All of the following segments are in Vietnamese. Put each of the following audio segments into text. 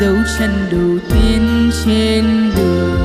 dấu chân đầu tiên trên đường.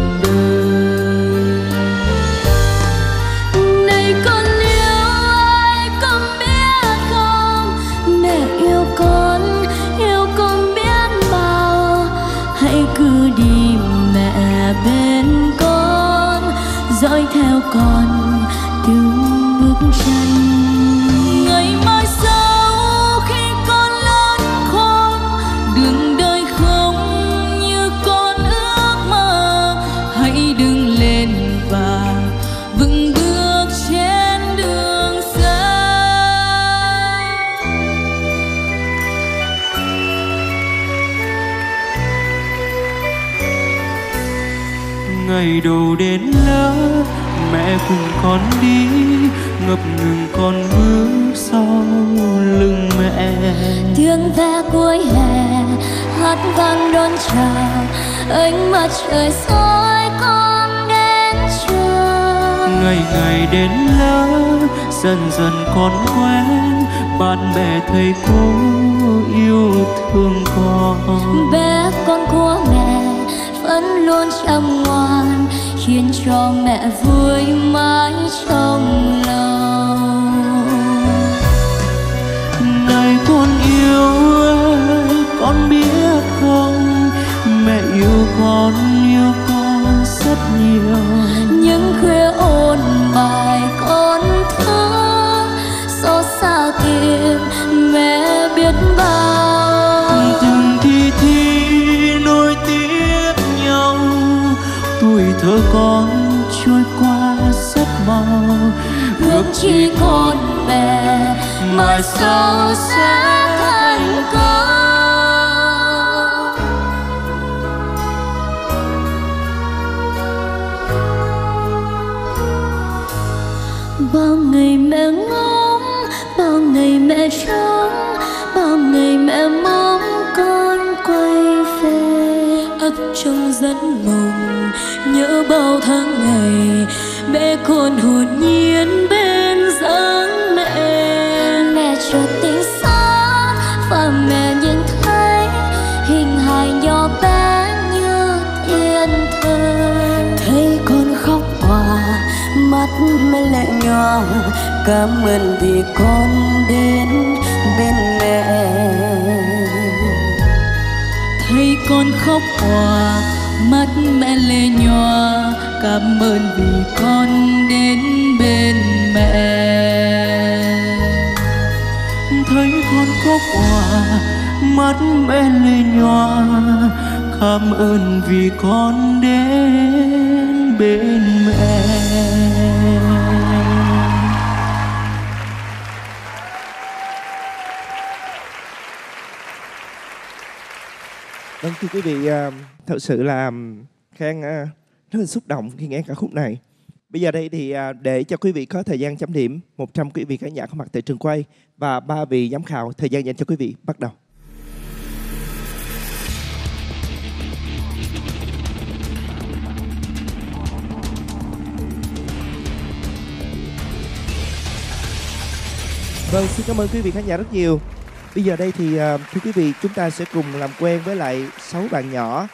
Mẹ cùng con đi ngập ngừng con bước sau lưng mẹ. Tiếng ve cuối hè hát vang đón chào ánh mặt trời soi con đến trường. Ngày ngày đến lớp dần dần con quen bạn bè thầy cô yêu thương con. Bé con của mẹ vẫn luôn chăm ngoan khiến cho mẹ vui mãi trong lòng. Này con yêu ơi, con biết không? Mẹ yêu con yêu con rất nhiều. Những khuya ôn bài con thương xót xa tìm mẹ biết bao. Con trôi qua rất mau ước chỉ con mẹ mà sau sẽ thành công bao ngày mẹ ngóng bao ngày mẹ trông bao ngày mẹ mong con quay về. Ấp trong giấc mộng nhớ bao tháng ngày mẹ con hồn nhiên bên dáng mẹ. Mẹ chợt tỉnh giấc và mẹ nhìn thấy hình hài nhỏ bé như thiên thần. Thấy con khóc hòa mắt mẹ lệ nhòa cảm ơn vì con đến bên mẹ. Thấy con khóc hòa mắt mẹ lệ nhòa cảm ơn vì con đến bên mẹ. Thấy con khóc òa mắt mẹ lệ nhòa cảm ơn vì con đến bên mẹ. Vâng thưa quý vị, à, thật sự là Khang rất là xúc động khi nghe ca khúc này. Bây giờ đây thì à, để cho quý vị có thời gian chấm điểm 100 quý vị khán giả có mặt tại trường quay và ba vị giám khảo thời gian dành cho quý vị bắt đầu. Vâng, xin cảm ơn quý vị khán giả rất nhiều. Bây giờ đây thì à, thưa quý vị chúng ta sẽ cùng làm quen với lại sáu bạn nhỏ.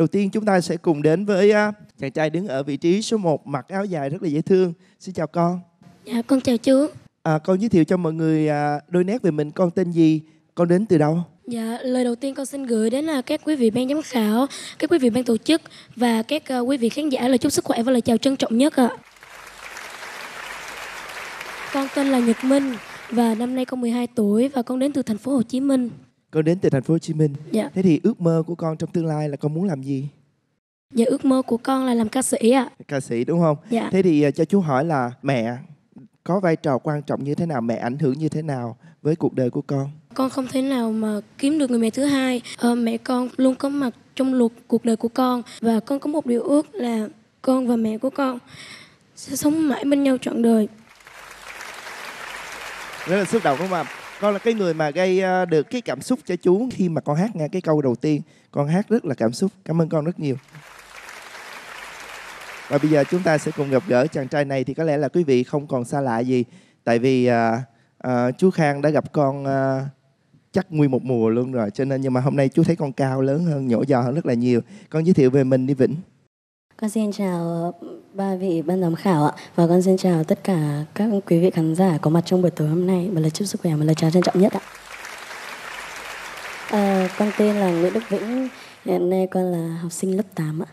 Đầu tiên chúng ta sẽ cùng đến với à, chàng trai đứng ở vị trí số 1 mặc áo dài rất là dễ thương. Xin chào con. Dạ con chào chú. À, con giới thiệu cho mọi người à, đôi nét về mình. Con tên gì? Con đến từ đâu? Dạ lời đầu tiên con xin gửi đến là các quý vị ban giám khảo, các quý vị ban tổ chức và các ờ, quý vị khán giả lời chúc sức khỏe và lời chào trân trọng nhất ạ. Con tên là Nhật Minh và năm nay con 12 tuổi và con đến từ thành phố Hồ Chí Minh. Con đến từ thành phố Hồ Chí Minh. Dạ. Thế thì ước mơ của con trong tương lai là con muốn làm gì? Dạ ước mơ của con là làm ca sĩ ạ. Ca sĩ đúng không? Dạ. Thế thì à, cho chú hỏi là mẹ có vai trò quan trọng như thế nào? Mẹ ảnh hưởng như thế nào với cuộc đời của con? Con không thể nào mà kiếm được người mẹ thứ hai. Ờ, mẹ con luôn có mặt trong luật cuộc đời của con và con có một điều ước là con và mẹ của con sẽ sống mãi bên nhau trọn đời. rất là xúc động đúng không ạ con là cái người mà gây ờ, được cái cảm xúc cho chú khi mà con hát nghe cái câu đầu tiên. Con hát rất là cảm xúc. Cảm ơn con rất nhiều. Và bây giờ chúng ta sẽ cùng gặp gỡ chàng trai này thì có lẽ là quý vị không còn xa lạ gì. Tại vì à, à, chú Khang đã gặp con à, chắc nguyên một mùa luôn rồi. Cho nên nhưng mà hôm nay chú thấy con cao lớn hơn nhổ giò hơn rất là nhiều. Con giới thiệu về mình đi Vĩnh. Con xin chào ba vị ban giám khảo ạ và con xin chào tất cả các quý vị khán giả có mặt trong buổi tối hôm nay một lời chúc sức khỏe một lời chào trân trọng nhất ạ. À, con tên là Nguyễn Đức Vĩnh hiện nay con là học sinh lớp 8 ạ.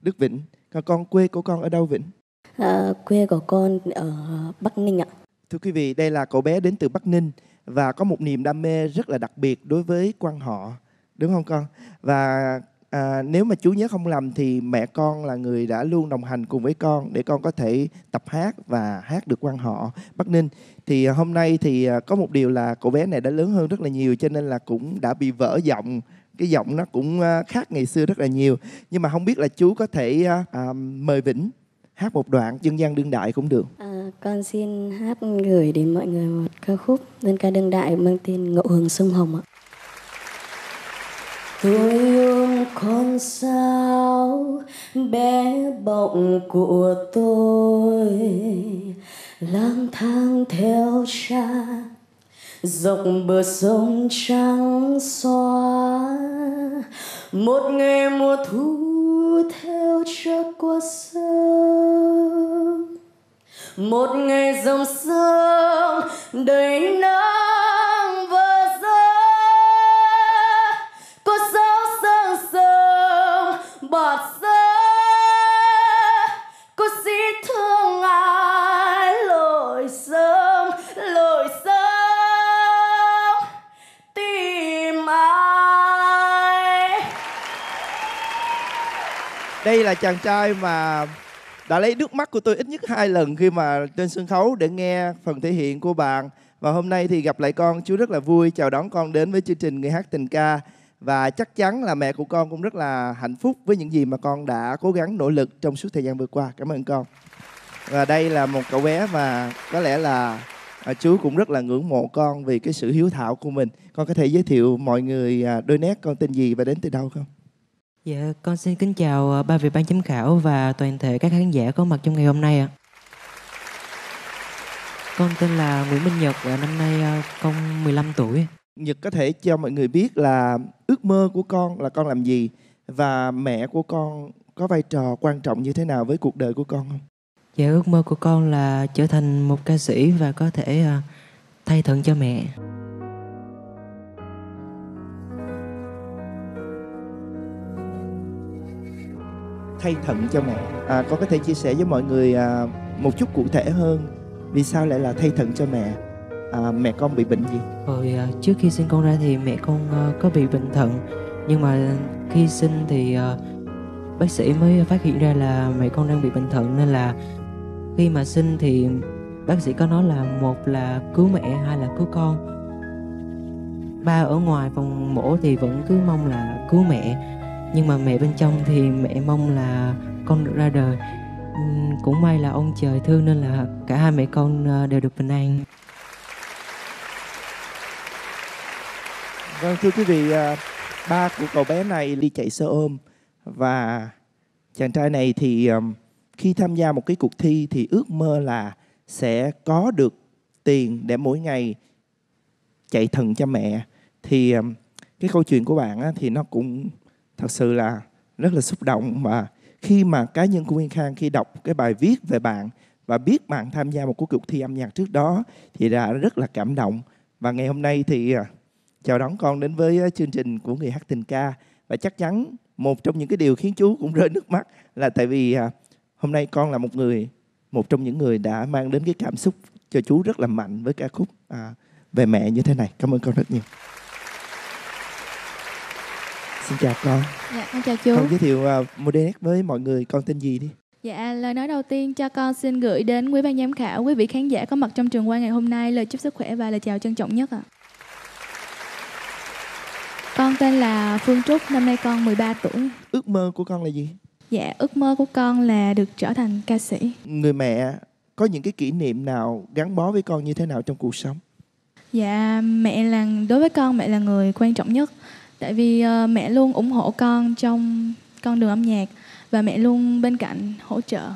Đức Vĩnh còn con quê của con ở đâu Vĩnh À, quê của con ở Bắc Ninh ạ. Thưa quý vị, đây là cậu bé đến từ Bắc Ninh và có một niềm đam mê rất là đặc biệt đối với quan họ, đúng không con? Và à, nếu mà chú nhớ không lầm thì mẹ con là người đã luôn đồng hành cùng với con để con có thể tập hát và hát được quan họ Bắc Ninh. Thì à, hôm nay thì à, có một điều là cậu bé này đã lớn hơn rất là nhiều cho nên là cũng đã bị vỡ giọng cái giọng nó cũng à, khác ngày xưa rất là nhiều nhưng mà không biết là chú có thể à, mời Vĩnh hát một đoạn dân gian đương đại cũng được À, con xin hát gửi đến mọi người một ca khúc dân ca đương đại mang tên Ngẫu hường sông Hồng ạ. Tôi ôm con sao bé bọng của tôi, lang thang theo cha dọc bờ sông trắng xóa. Một ngày mùa thu theo cha qua sông, một ngày dòng sông đầy nắng. Bọt rơi có gì thương ai? Lội sông lội sông tìm ai? Đây là chàng trai mà đã lấy nước mắt của tôi ít nhất hai lần khi mà trên sân khấu để nghe phần thể hiện của bạn. Và hôm nay thì gặp lại con, chú rất là vui. Chào đón con đến với chương trình người hát tình ca và chắc chắn là mẹ của con cũng rất là hạnh phúc với những gì mà con đã cố gắng nỗ lực trong suốt thời gian vừa qua cảm ơn con và đây là một cậu bé mà có lẽ là à, chú cũng rất là ngưỡng mộ con vì cái sự hiếu thảo của mình con có thể giới thiệu mọi người à, đôi nét con tên gì và đến từ đâu không Dạ, con xin kính chào à, ba vị ban giám khảo và toàn thể các khán giả có mặt trong ngày hôm nay ạ. Con tên là Nguyễn Minh Nhật và năm nay con 15 tuổi. Nhật có thể cho mọi người biết là ước mơ của con là con làm gì và mẹ của con có vai trò quan trọng như thế nào với cuộc đời của con không? Dạ, ước mơ của con là trở thành một ca sĩ và có thể ờ, thay thận cho mẹ. Thay thận cho mẹ. À, con có thể chia sẻ với mọi người à, một chút cụ thể hơn vì sao lại là thay thận cho mẹ? À, mẹ con bị bệnh gì? Hồi à, trước khi sinh con ra thì mẹ con à, có bị bệnh thận. Nhưng mà khi sinh thì à, bác sĩ mới phát hiện ra là mẹ con đang bị bệnh thận. Nên là khi mà sinh thì bác sĩ có nói là một là cứu mẹ hai là cứu con. Ba ở ngoài phòng mổ thì vẫn cứ mong là cứu mẹ. Nhưng mà mẹ bên trong thì mẹ mong là con được ra đời. Cũng may là ông trời thương nên là cả hai mẹ con à, đều được bình an. Vâng thưa quý vị, à, ba của cậu bé này đi chạy xe ôm. Và chàng trai này thì khi tham gia một cái cuộc thi thì ước mơ là sẽ có được tiền để mỗi ngày chạy thần cho mẹ. Thì cái câu chuyện của bạn á, thì nó cũng thật sự là rất là xúc động. Mà khi mà cá nhân của Nguyên Khang khi đọc cái bài viết về bạn và biết bạn tham gia một cuộc thi âm nhạc trước đó thì đã rất là cảm động. Và ngày hôm nay thì à, chào đón con đến với ờ, chương trình của người hát tình ca. Và chắc chắn một trong những cái điều khiến chú cũng rơi nước mắt là tại vì à, hôm nay con là một người một trong những người đã mang đến cái cảm xúc cho chú rất là mạnh với ca khúc à, về mẹ như thế này. Cảm ơn con rất nhiều. Xin chào con. Dạ, con chào chú. con giới thiệu uh, Modenet với mọi người. Con tên gì đi? Dạ, lời nói đầu tiên cho con xin gửi đến quý ban giám khảo, quý vị khán giả có mặt trong trường quay ngày hôm nay. Lời chúc sức khỏe và lời chào trân trọng nhất ạ. Con tên là Phương Trúc, năm nay con 13 tuổi. ước mơ của con là gì Dạ, ước mơ của con là được trở thành ca sĩ. người mẹ có những cái kỷ niệm nào gắn bó với con như thế nào trong cuộc sống Dạ, mẹ là đối với con mẹ là người quan trọng nhất. Tại vì ờ, mẹ luôn ủng hộ con trong con đường âm nhạc và mẹ luôn bên cạnh hỗ trợ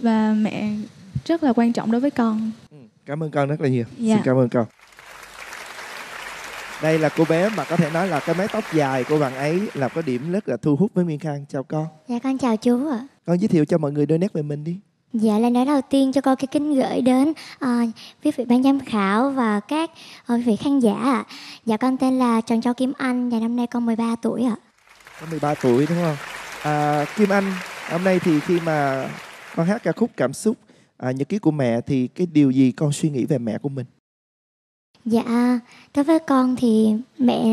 và mẹ rất là quan trọng đối với con. cảm ơn con rất là nhiều Dạ. xin cảm ơn con đây là cô bé mà có thể nói là cái mái tóc dài của bạn ấy là có điểm rất là thu hút với Nguyên Khang chào con Dạ con chào chú ạ. con giới thiệu cho mọi người đôi nét về mình đi Dạ lời nói đầu tiên cho con cái kính gửi đến à, quý vị ban giám khảo và các ờ, quý vị khán giả ạ. Dạ con tên là Trần Châu Kim Anh và năm nay con 13 tuổi ạ. có 13 tuổi đúng không à, Kim Anh hôm nay thì khi mà con hát ca khúc cảm xúc à, nhật ký của mẹ thì cái điều gì con suy nghĩ về mẹ của mình Dạ đối với con thì mẹ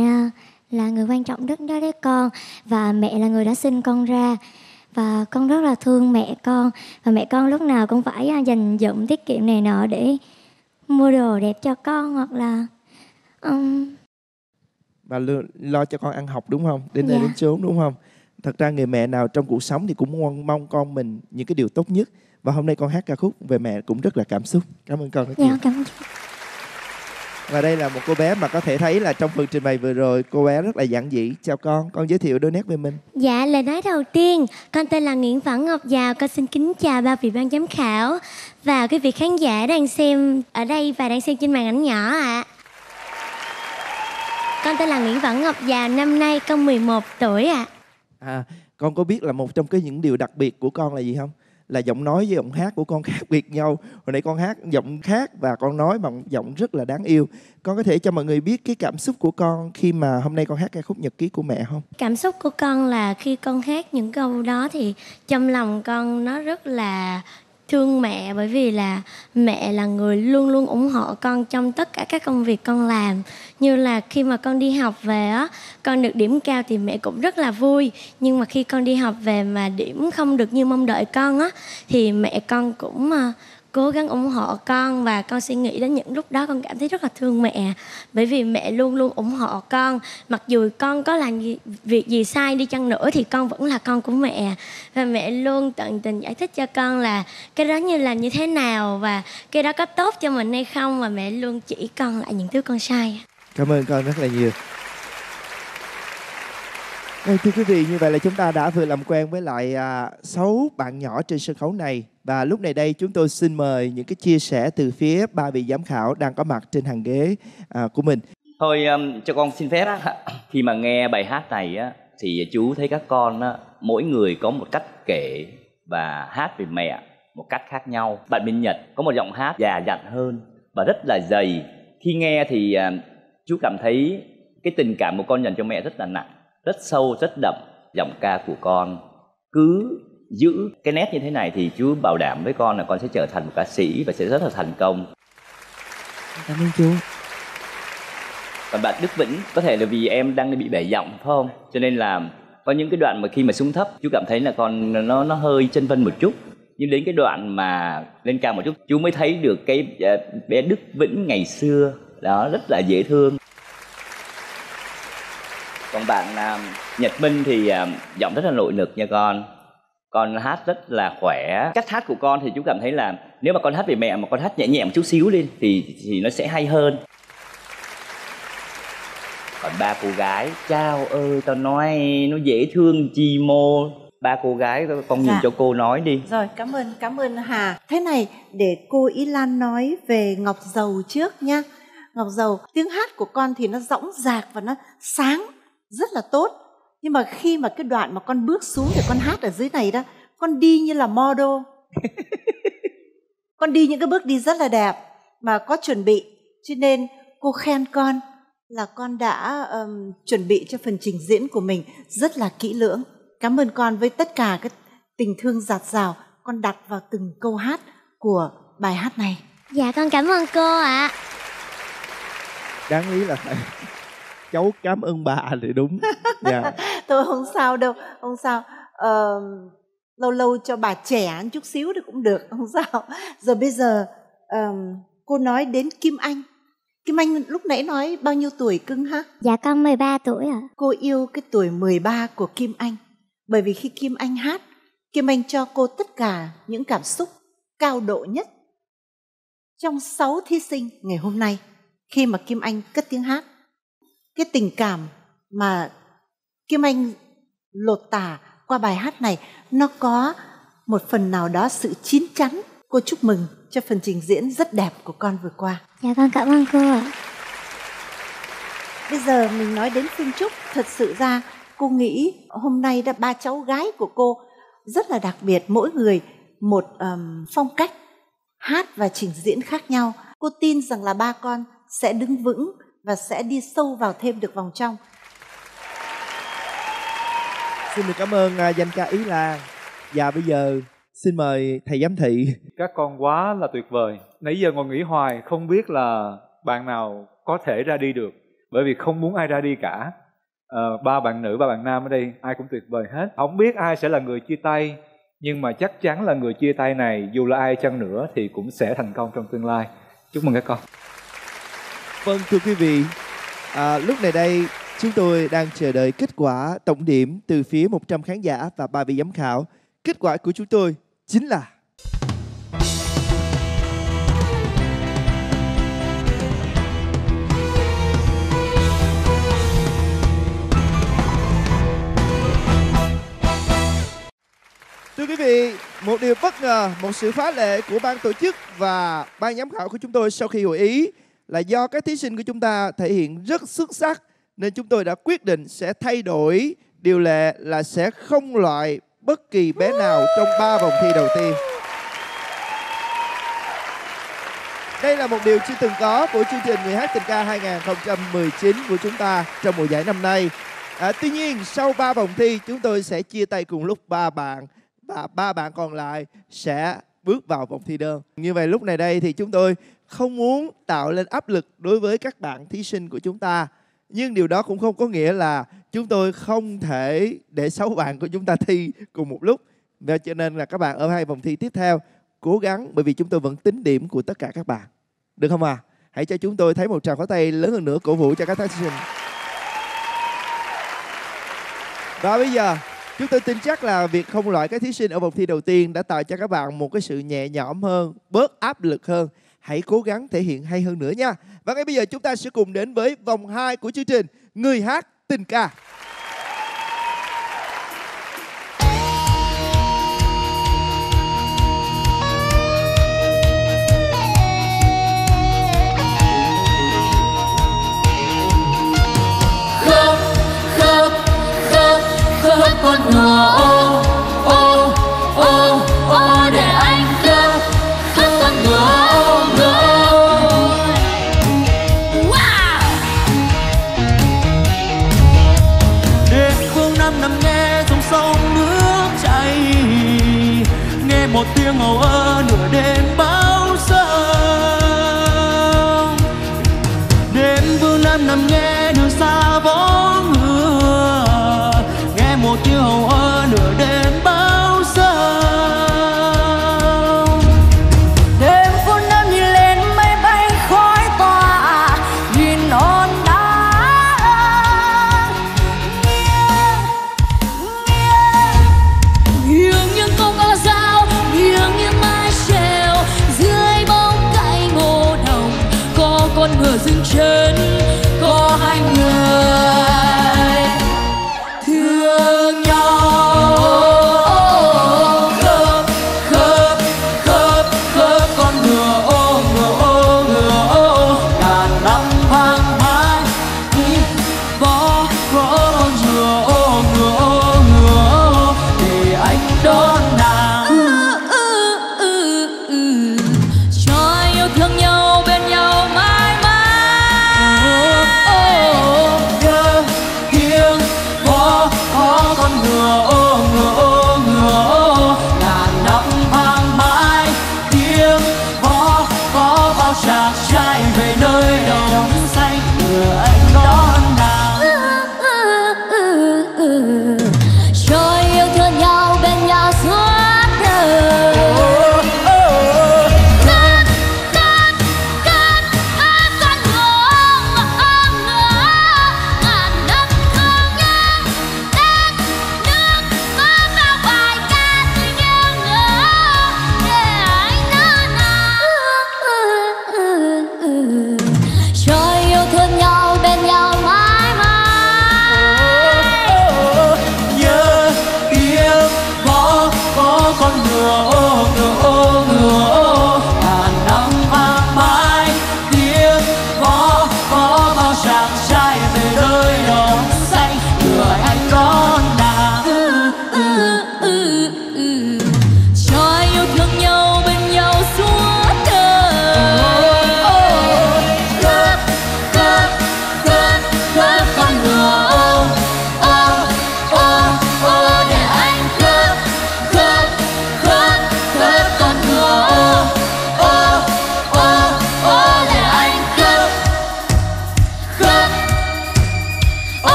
là người quan trọng nhất đối với con. Và mẹ là người đã sinh con ra. Và con rất là thương mẹ con. Và mẹ con lúc nào cũng phải à, dành dụm tiết kiệm này nọ để mua đồ đẹp cho con hoặc là ừm, và lo, lo cho con ăn học đúng không? Đến nơi Dạ. đến chốn đúng không? Thật ra người mẹ nào trong cuộc sống thì cũng mong, mong con mình những cái điều tốt nhất. Và hôm nay con hát ca khúc về mẹ cũng rất là cảm xúc. Cảm ơn con rất dạ nhiều. cảm ơn. Và đây là một cô bé mà có thể thấy là trong phần trình bày vừa rồi cô bé rất là giản dị chào con con giới thiệu đôi nét về mình Dạ, lời nói đầu tiên, con tên là Nguyễn Phẫn Ngọc Giàu, con xin kính chào ba vị ban giám khảo và quý vị khán giả đang xem ở đây và đang xem trên màn ảnh nhỏ ạ. Con tên là Nguyễn Phẫn Ngọc Giàu, năm nay con 11 tuổi ạ. à con có biết là một trong cái những điều đặc biệt của con là gì không là giọng nói với giọng hát của con khác biệt nhau. Hồi nãy con hát giọng khác và con nói bằng giọng rất là đáng yêu. Con có thể cho mọi người biết cái cảm xúc của con khi mà hôm nay con hát ca khúc nhật ký của mẹ không? Cảm xúc của con là khi con hát những câu đó thì trong lòng con nó rất là thương mẹ bởi vì là mẹ là người luôn luôn ủng hộ con trong tất cả các công việc con làm. Như là khi mà con đi học về á, con được điểm cao thì mẹ cũng rất là vui. Nhưng mà khi con đi học về mà điểm không được như mong đợi con á, thì mẹ con cũng à, cố gắng ủng hộ con và con suy nghĩ đến những lúc đó con cảm thấy rất là thương mẹ. Bởi vì mẹ luôn luôn ủng hộ con. Mặc dù con có làm gì, việc gì sai đi chăng nữa thì con vẫn là con của mẹ. Và mẹ luôn tận tình giải thích cho con là cái đó như là như thế nào và cái đó có tốt cho mình hay không. Và mẹ luôn chỉ con lại những thứ con sai. Cảm ơn con rất là nhiều. Vâng, thưa quý vị, như vậy là chúng ta đã vừa làm quen với lại à, 6 bạn nhỏ trên sân khấu này. Và lúc này đây chúng tôi xin mời những cái chia sẻ từ phía ba vị giám khảo đang có mặt trên hàng ghế à, của mình. Thôi um, cho con xin phép khi mà nghe bài hát này á thì chú thấy các con á, mỗi người có một cách kể và hát về mẹ một cách khác nhau. Bạn Minh Nhật có một giọng hát già dặn hơn và rất là dày. Khi nghe thì à, chú cảm thấy cái tình cảm của con dành cho mẹ rất là nặng, rất sâu, rất đậm. Giọng ca của con cứ giữ cái nét như thế này thì chú bảo đảm với con là con sẽ trở thành một ca sĩ và sẽ rất là thành công. cảm ơn chú còn bạn Đức Vĩnh có thể là vì em đang bị bể giọng phải không? Cho nên là có những cái đoạn mà khi mà xuống thấp chú cảm thấy là con nó nó hơi chân vân một chút. Nhưng đến cái đoạn mà lên cao một chút chú mới thấy được cái ờ, bé Đức Vĩnh ngày xưa đó rất là dễ thương. Còn bạn à, nhật minh thì à, giọng rất là nội lực nha con con hát rất là khỏe cách hát của con thì chú cảm thấy là nếu mà con hát về mẹ mà con hát nhẹ nhẹ một chút xíu lên thì thì nó sẽ hay hơn còn ba cô gái chao ơi tao nói nó dễ thương chi mô ba cô gái con nhìn Dạ. cho cô nói đi Rồi, cảm ơn, cảm ơn Hà. Thế này, để cô Ý Lan nói về Ngọc Dầu trước nha. Ngọc Dầu, tiếng hát của con thì nó rõng rạc và nó sáng, rất là tốt. Nhưng mà khi mà cái đoạn mà con bước xuống để con hát ở dưới này đó, con đi như là model. con đi những cái bước đi rất là đẹp mà có chuẩn bị. Cho nên cô khen con là con đã ừm, chuẩn bị cho phần trình diễn của mình rất là kỹ lưỡng. Cảm ơn con với tất cả cái tình thương giạt rào con đặt vào từng câu hát của bài hát này. Dạ con cảm ơn cô ạ. đáng lý là phải cháu cảm ơn bà thì đúng dạ Tôi không sao đâu, không sao. Ờ, lâu lâu cho bà trẻ chút xíu thì cũng được, không sao. Rồi bây giờ ờm, cô nói đến Kim Anh. Kim Anh lúc nãy nói bao nhiêu tuổi cưng ha? Dạ con 13 tuổi ạ. Cô yêu cái tuổi 13 của Kim Anh. Bởi vì khi Kim Anh hát, Kim Anh cho cô tất cả những cảm xúc cao độ nhất. Trong 6 thí sinh ngày hôm nay, khi mà Kim Anh cất tiếng hát, cái tình cảm mà Kim Anh lột tả qua bài hát này nó có một phần nào đó sự chín chắn. Cô chúc mừng cho phần trình diễn rất đẹp của con vừa qua. Dạ con cảm ơn cô ạ. Bây giờ mình nói đến Phương Trúc, thật sự ra cô nghĩ hôm nay đã ba cháu gái của cô rất là đặc biệt, mỗi người một ừm, phong cách hát và trình diễn khác nhau. Cô tin rằng là ba con sẽ đứng vững và sẽ đi sâu vào thêm được vòng trong. xin được cảm ơn à, danh ca ý lan và bây giờ xin mời thầy giám thị. Các con quá là tuyệt vời. Nãy giờ ngồi nghĩ hoài không biết là bạn nào có thể ra đi được bởi vì không muốn ai ra đi cả. Ờ, ba bạn nữ ba bạn nam ở đây ai cũng tuyệt vời hết. Không biết ai sẽ là người chia tay nhưng mà chắc chắn là người chia tay này dù là ai chăng nữa thì cũng sẽ thành công trong tương lai. Chúc mừng các con Vâng thưa quý vị, à, lúc này đây chúng tôi đang chờ đợi kết quả tổng điểm từ phía 100 khán giả và ba vị giám khảo. Kết quả của chúng tôi chính là Thưa quý vị, một điều bất ngờ, một sự phá lệ của ban tổ chức và ban giám khảo của chúng tôi sau khi hội ý là do các thí sinh của chúng ta thể hiện rất xuất sắc nên chúng tôi đã quyết định sẽ thay đổi điều lệ là sẽ không loại bất kỳ bé nào trong ba vòng thi đầu tiên. Đây là một điều chưa từng có của chương trình Người hát tình ca 2019 của chúng ta trong mùa giải năm nay. À, tuy nhiên sau 3 vòng thi chúng tôi sẽ chia tay cùng lúc ba bạn và ba bạn còn lại sẽ bước vào vòng thi đơn. Như vậy lúc này đây thì chúng tôi không muốn tạo lên áp lực đối với các bạn thí sinh của chúng ta. Nhưng điều đó cũng không có nghĩa là chúng tôi không thể để sáu bạn của chúng ta thi cùng một lúc. Và cho nên là các bạn ở hai vòng thi tiếp theo cố gắng bởi vì chúng tôi vẫn tính điểm của tất cả các bạn. Được không à? Hãy cho chúng tôi thấy một tràng pháo tay lớn hơn nữa cổ vũ cho các thí sinh. Và bây giờ chúng tôi tin chắc là việc không loại các thí sinh ở vòng thi đầu tiên đã tạo cho các bạn một cái sự nhẹ nhõm hơn, bớt áp lực hơn. Hãy cố gắng thể hiện hay hơn nữa nha. Và ngay bây giờ chúng ta sẽ cùng đến với vòng 2 của chương trình Người hát tình ca. khóc khóc khóc khóc con ngựa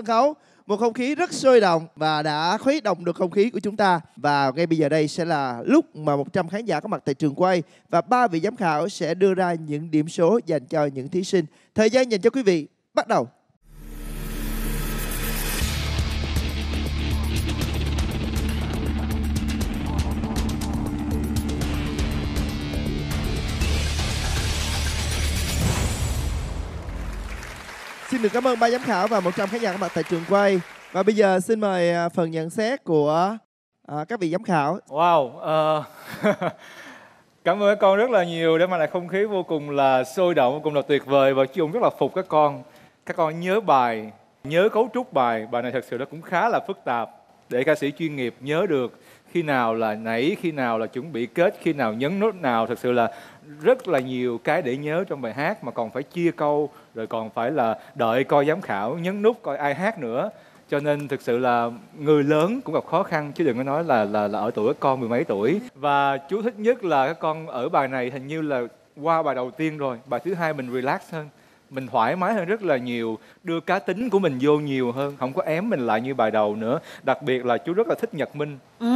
sân khấu. Một không khí rất sôi động và đã khuấy động được không khí của chúng ta. Và ngay bây giờ đây sẽ là lúc mà 100 khán giả có mặt tại trường quay và ba vị giám khảo sẽ đưa ra những điểm số dành cho những thí sinh. Thời gian dành cho quý vị bắt đầu. Xin được cảm ơn ba giám khảo và 100 khán giả có mặt tại trường quay. Và bây giờ xin mời à, phần nhận xét của à, các vị giám khảo. Wow, uh, cảm ơn các con rất là nhiều để mà lại không khí vô cùng là sôi động, vô cùng là tuyệt vời và chị rất là phục các con. Các con nhớ bài, nhớ cấu trúc bài, bài này thật sự nó cũng khá là phức tạp để ca sĩ chuyên nghiệp nhớ được khi nào là nảy, khi nào là chuẩn bị kết, khi nào nhấn nốt nào, thật sự là rất là nhiều cái để nhớ trong bài hát mà còn phải chia câu rồi còn phải là đợi coi giám khảo nhấn nút coi ai hát nữa. Cho nên thực sự là người lớn cũng gặp khó khăn chứ đừng có nói là là, là ở tuổi các con mười mấy tuổi. Và chú thích nhất là các con ở bài này hình như là qua bài đầu tiên rồi bài thứ hai mình relax hơn mình thoải mái hơn rất là nhiều đưa cá tính của mình vô nhiều hơn không có ém mình lại như bài đầu nữa. Đặc biệt là chú rất là thích nhật minh. Ừ,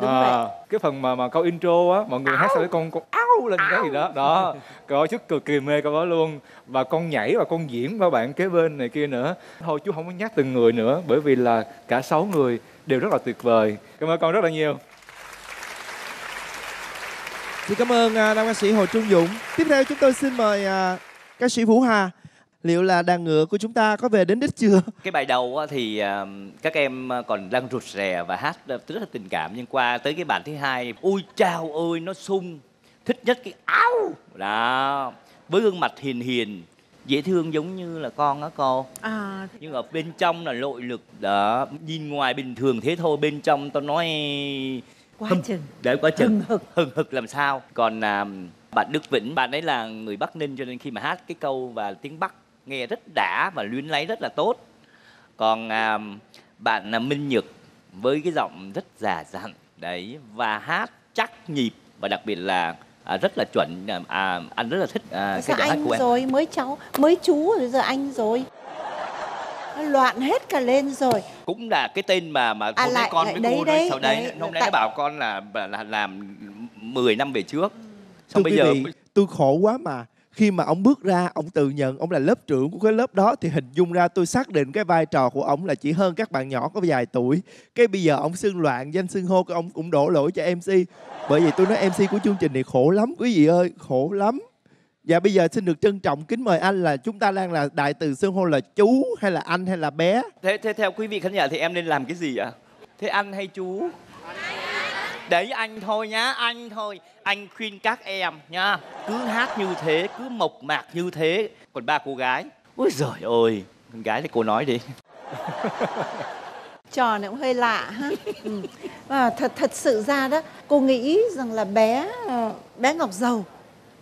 đúng à, vậy. cái phần mà mà câu intro á mọi người hát sao cái con con áo lên cái gì đó. Đó câu chút cực kỳ mê câu đó luôn. Và con nhảy và con diễn và bạn kế bên này kia nữa. Thôi chú không có nhắc từng người nữa bởi vì là cả sáu người đều rất là tuyệt vời. Cảm ơn con rất là nhiều. Xin cảm ơn à, nam ca sĩ Hồ Trung Dũng. Tiếp theo chúng tôi xin mời à, ca sĩ Vũ Hà. Liệu là đàn ngựa của chúng ta có về đến đích chưa? cái bài đầu á thì à, các em à, còn đang rụt rè và hát rất là tình cảm. Nhưng qua tới cái bản thứ hai ôi chao ơi nó sung thích nhất cái áo. Đó với gương mặt hiền hiền dễ thương giống như là con á cô. À, nhưng ở bên trong là nội lực đó. Nhìn ngoài bình thường thế thôi bên trong tao nói quá hâm- chừng. đấy quá chừng. Hừng hực. hừng hực làm sao? Còn à, bạn Đức Vĩnh bạn ấy là người Bắc Ninh cho nên khi mà hát cái câu và tiếng Bắc nghe rất đã và luyến lấy rất là tốt còn à, bạn là Minh Nhật với cái giọng rất già dặn đấy và hát chắc nhịp và đặc biệt là à, rất là chuẩn à, à, anh rất là thích à, cái giọng hát anh của em rồi, mới cháu, mới chú rồi giờ anh rồi. Nó loạn hết cả lên rồi. cũng là cái tên mà mà À, hôm nay lại- con lại với đấy cô nói đấy, sau đây đấy, hôm nay tại- nó bảo con là, là, là làm 10 năm về trước Thưa xong bây quý giờ vị, tôi khổ quá mà khi mà ông bước ra, ông tự nhận ông là lớp trưởng của cái lớp đó, thì hình dung ra tôi xác định cái vai trò của ông là chỉ hơn các bạn nhỏ có vài tuổi. Cái bây giờ ông xưng loạn, danh xưng hô của ông cũng đổ lỗi cho mc bởi vì tôi nói mc của chương trình này khổ lắm, quý vị ơi, khổ lắm. Và bây giờ xin được trân trọng kính mời anh là chúng ta đang là đại từ xưng hô là chú hay là anh hay là bé? Thế thế theo quý vị khán giả thì em nên làm cái gì ạ? Thế anh hay chú? Đấy, anh thôi nhá, anh thôi. Anh khuyên các em nhá, cứ hát như thế, cứ mộc mạc như thế. Còn ba cô gái, ôi giời ơi, con gái thì cô nói đi. Trò này cũng hơi lạ ha. Ừ. và thật thật sự ra đó, cô nghĩ rằng là bé ờ, bé ngọc dầu.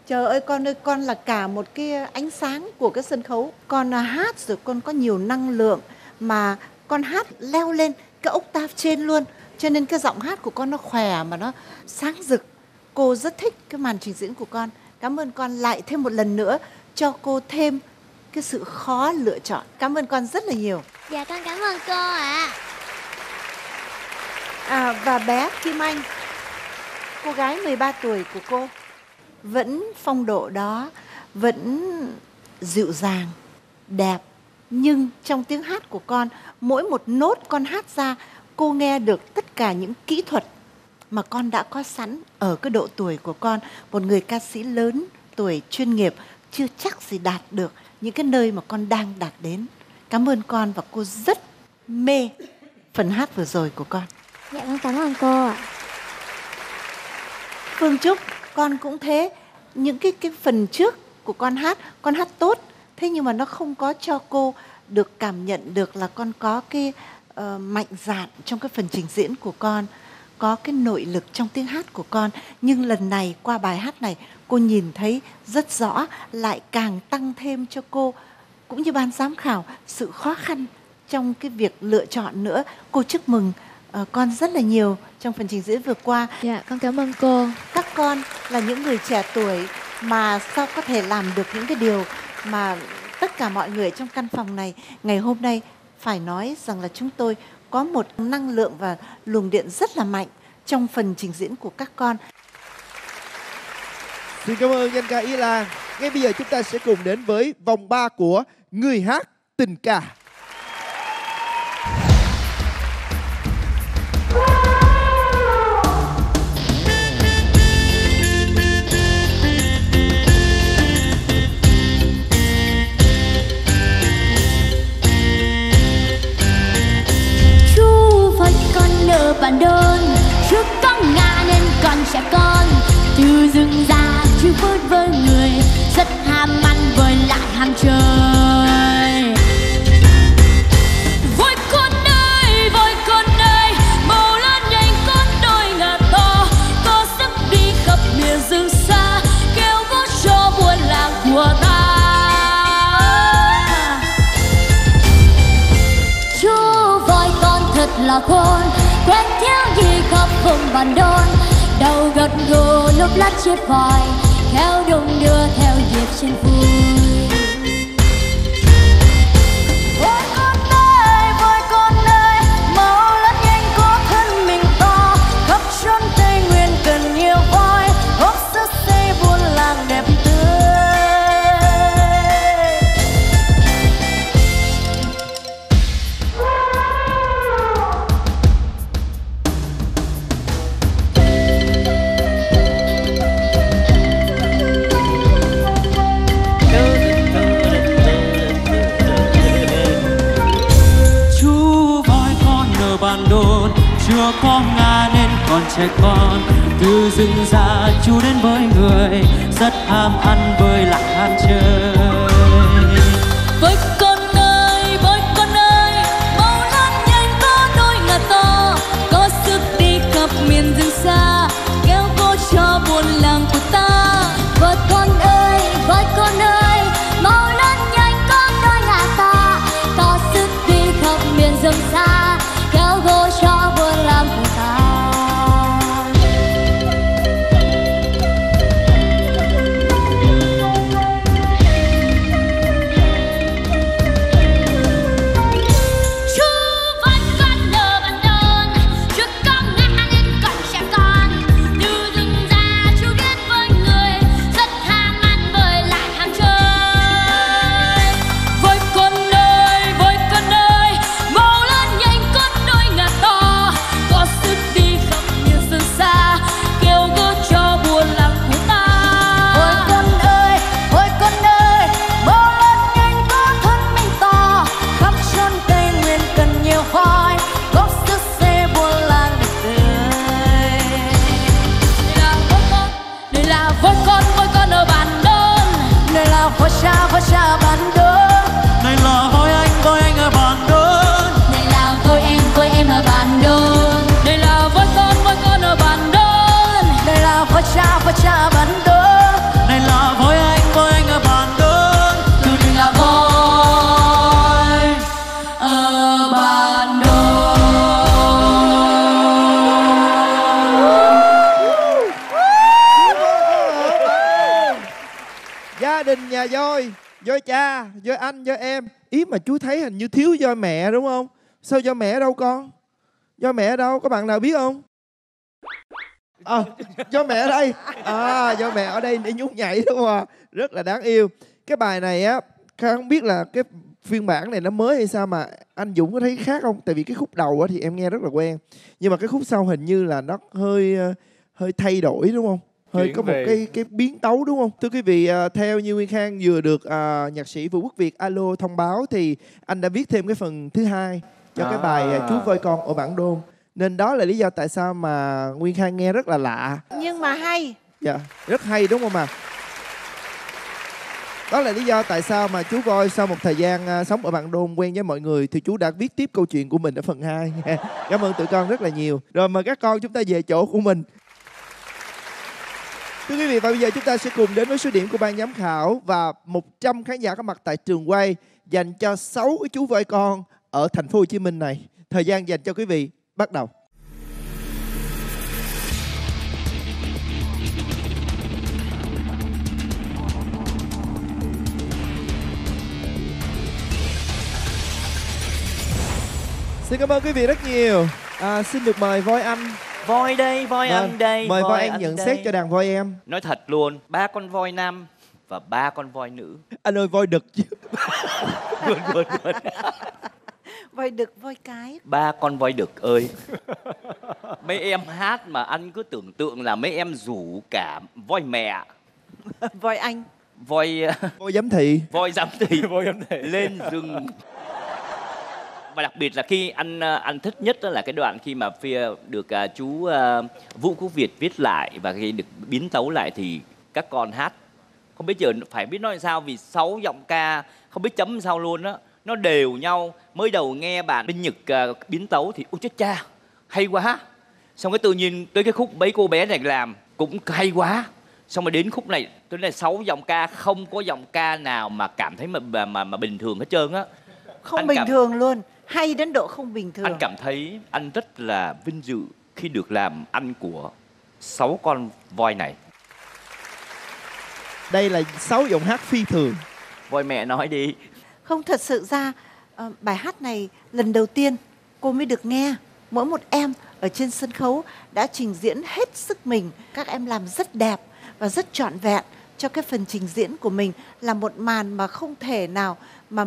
Trời ơi, con ơi, con là cả một cái ánh sáng của cái sân khấu. Con à, hát rồi con có nhiều năng lượng mà con hát leo lên cái octave trên luôn cho nên cái giọng hát của con nó khỏe mà nó sáng rực. Cô rất thích cái màn trình diễn của con. Cảm ơn con lại thêm một lần nữa cho cô thêm cái sự khó lựa chọn. Cảm ơn con rất là nhiều. Dạ con cảm ơn cô ạ. À, và bé Kim Anh cô gái 13 tuổi của cô vẫn phong độ đó vẫn dịu dàng đẹp. Nhưng trong tiếng hát của con mỗi một nốt con hát ra cô nghe được tất cả những kỹ thuật mà con đã có sẵn ở cái độ tuổi của con. Một người ca sĩ lớn tuổi chuyên nghiệp chưa chắc gì đạt được những cái nơi mà con đang đạt đến. Cảm ơn con và cô rất mê phần hát vừa rồi của con. Dạ con cảm ơn cô ạ. Phương trúc con cũng thế. Những cái cái phần trước của con hát con hát tốt thế nhưng mà nó không có cho cô được cảm nhận được là con có cái uh, mạnh dạn trong cái phần trình diễn của con có cái nội lực trong tiếng hát của con. Nhưng lần này qua bài hát này cô nhìn thấy rất rõ lại càng tăng thêm cho cô. Cũng như ban giám khảo sự khó khăn trong cái việc lựa chọn nữa. Cô chúc mừng uh, con rất là nhiều trong phần trình diễn vừa qua. Dạ con cảm ơn cô. Các con là những người trẻ tuổi mà sao có thể làm được những cái điều mà tất cả mọi người trong căn phòng này. Ngày hôm nay phải nói rằng là chúng tôi có một năng lượng và luồng điện rất là mạnh trong phần trình diễn của các con. Xin cảm ơn danh ca Y Lan. Ngay bây giờ chúng ta sẽ cùng đến với vòng 3 của người hát tình cảm. Bản đơn. Trước có ngã nên còn trẻ con. Từ rừng già chưa phút với người. Rất ham ăn, với lại ham chơi. Voi con ơi voi con ơi. Màu lan nhanh con đôi ngà to. Có sức đi khắp miền rừng xa. Kêu gót cho buồn làng của ta chú voi con thật là khôn quên thiếu gì khắp vùng bàn đôn đầu gật gù lúc lắc chiếc vòi, theo đung đưa theo nhịp trên vui gia đình voi voi cha voi anh voi em. Ý mà chú thấy hình như thiếu voi mẹ đúng không? Sao voi mẹ đâu con? Voi mẹ đâu? Có bạn nào biết không? Ờ, à, voi mẹ ở đây. À voi mẹ ở đây để nhún nhảy đúng không rất là đáng yêu. Cái bài này á không biết là cái phiên bản này nó mới hay sao mà anh Dũng có thấy khác không? Tại vì cái khúc đầu á thì em nghe rất là quen. Nhưng mà cái khúc sau hình như là nó hơi ờ, hơi thay đổi đúng không? Hơi có một về. cái cái biến tấu đúng không? Thưa quý vị, à, theo như Nguyên Khang vừa được à, nhạc sĩ Vũ Quốc Việt alo thông báo thì anh đã viết thêm cái phần thứ hai cho cái À. bài à, Chú voi con ở bản đôn. Nên đó là lý do tại sao mà Nguyên Khang nghe rất là lạ. nhưng mà hay Dạ, rất hay đúng không ạ? Đó là lý do tại sao mà chú voi sau một thời gian à, sống ở Bạn Đôn quen với mọi người thì chú đã viết tiếp câu chuyện của mình ở phần 2. Cảm ơn tụi con rất là nhiều. Rồi mời các con chúng ta về chỗ của mình. Thưa quý vị và bây giờ chúng ta sẽ cùng đến với số điểm của ban giám khảo và 100 khán giả có mặt tại trường quay dành cho 6 chú voi con ở thành phố Hồ Chí Minh này. Thời gian dành cho quý vị bắt đầu. Xin cảm ơn quý vị rất nhiều. À, xin được mời voi anh voi đây voi Vâng, anh đây Mời voi anh anh nhận đây. xét cho đàn voi em. nói thật luôn ba con voi nam và ba con voi nữ. Anh ơi voi đực chứ. Quên, quên, quên. voi đực voi cái. Ba con voi đực ơi. Mấy em hát mà anh cứ tưởng tượng là mấy em rủ cả voi mẹ. Voi anh. Voi voi giám thị. voi giám thị. Voi giám thị. Lên rừng và đặc biệt là khi anh ờ, anh thích nhất đó là cái đoạn khi mà phía được à, chú Vũ Quốc Việt viết lại và khi được biến tấu lại thì các con hát. Không biết giờ phải biết nói sao vì sáu giọng ca không biết chấm sao luôn á. Nó đều nhau. Mới đầu nghe bản Minh Nhật biến tấu thì ôi chết cha hay quá. Xong cái tự nhiên tới cái khúc mấy cô bé này làm cũng hay quá. Xong rồi đến khúc này tôi nói là sáu giọng ca không có giọng ca nào mà cảm thấy mà mà mà, mà bình thường hết trơn á. Không Anh bình cảm- thường luôn hay đến độ không bình thường anh cảm thấy anh rất là vinh dự khi được làm anh của sáu con voi này Đây là 6 giọng hát phi thường. voi mẹ nói đi Không thật sự ra ờ, bài hát này lần đầu tiên cô mới được nghe. Mỗi một em ở trên sân khấu đã trình diễn hết sức mình. Các em làm rất đẹp và rất trọn vẹn cho cái phần trình diễn của mình là một màn mà không thể nào mà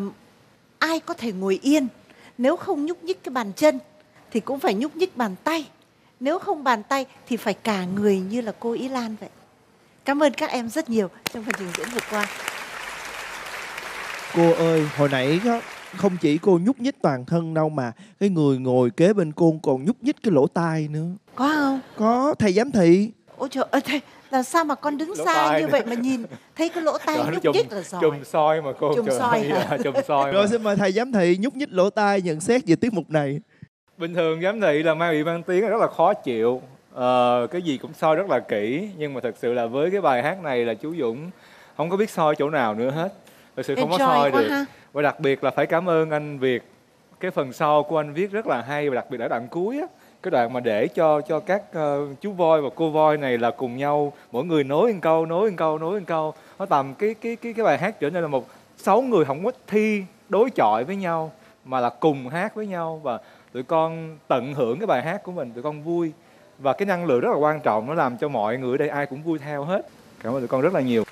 ai có thể ngồi yên. Nếu không nhúc nhích cái bàn chân thì cũng phải nhúc nhích bàn tay. Nếu không bàn tay thì phải cả người như là cô Ý Lan vậy. Cảm ơn các em rất nhiều trong phần trình diễn vừa qua. Cô ơi, hồi nãy đó, không chỉ cô nhúc nhích toàn thân đâu mà cái người ngồi kế bên cô còn nhúc nhích cái lỗ tai nữa. Có không? Có, thầy giám thị. Ôi trời ơi, thế làm sao mà con đứng Lỗ xa như nữa. vậy mà nhìn thấy cái lỗ tai nhúc chùm, nhích là giỏi. chùm soi mà cô Chùm soi dạ, chùm soi Rồi mà. xin mời thầy giám thị nhúc nhích lỗ tai nhận xét về tiết mục này. bình thường giám thị là mang bị mang tiếng rất là khó chịu Ờ, cái gì cũng soi rất là kỹ nhưng mà thật sự là với cái bài hát này là chú Dũng không có biết soi chỗ nào nữa hết thật sự không có Enjoy soi quá được ha. và đặc biệt là phải cảm ơn anh Việt cái phần sau của anh viết rất là hay và đặc biệt là đoạn cuối á cái đoạn mà để cho cho các uh, chú voi và cô voi này là cùng nhau mỗi người nối một câu nối một câu nối một câu. Nó tầm cái cái cái cái bài hát trở nên là một sáu người không có thi đối chọi với nhau mà là cùng hát với nhau. Và tụi con tận hưởng cái bài hát của mình tụi con vui. Và cái năng lượng rất là quan trọng nó làm cho mọi người ở đây ai cũng vui theo hết. Cảm ơn tụi con rất là nhiều.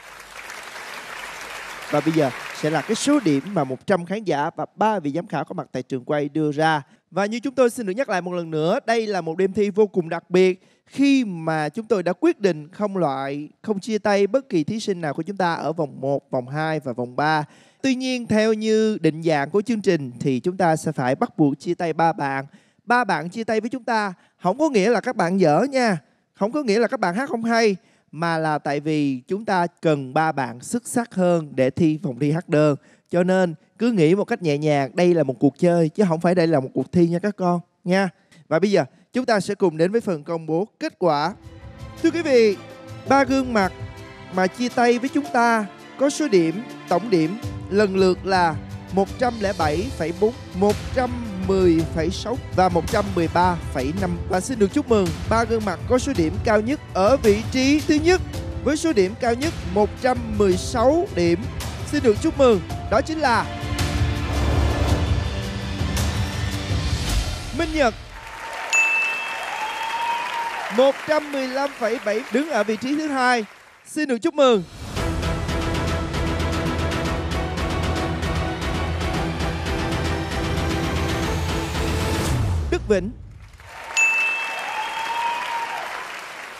Và bây giờ sẽ là cái số điểm mà 100 khán giả và ba vị giám khảo có mặt tại trường quay đưa ra. Và như chúng tôi xin được nhắc lại một lần nữa, đây là một đêm thi vô cùng đặc biệt khi mà chúng tôi đã quyết định không loại, không chia tay bất kỳ thí sinh nào của chúng ta ở vòng 1, vòng 2 và vòng 3. Tuy nhiên theo như định dạng của chương trình thì chúng ta sẽ phải bắt buộc chia tay ba bạn. Ba bạn chia tay với chúng ta không có nghĩa là các bạn dở nha, không có nghĩa là các bạn hát không hay mà là tại vì chúng ta cần ba bạn xuất sắc hơn để thi vòng thi hát đơn. Cho nên cứ nghĩ một cách nhẹ nhàng đây là một cuộc chơi chứ không phải đây là một cuộc thi nha các con nha. Và bây giờ chúng ta sẽ cùng đến với phần công bố kết quả. Thưa quý vị, ba gương mặt mà chia tay với chúng ta có số điểm tổng điểm lần lượt là 107,4, 110,6 và 113,5 và xin được chúc mừng ba gương mặt có số điểm cao nhất ở vị trí thứ nhất với số điểm cao nhất 116 điểm. Xin được chúc mừng đó chính là Minh Nhật. 115,7 đứng ở vị trí thứ hai. Xin được chúc mừng. Đức Vĩnh.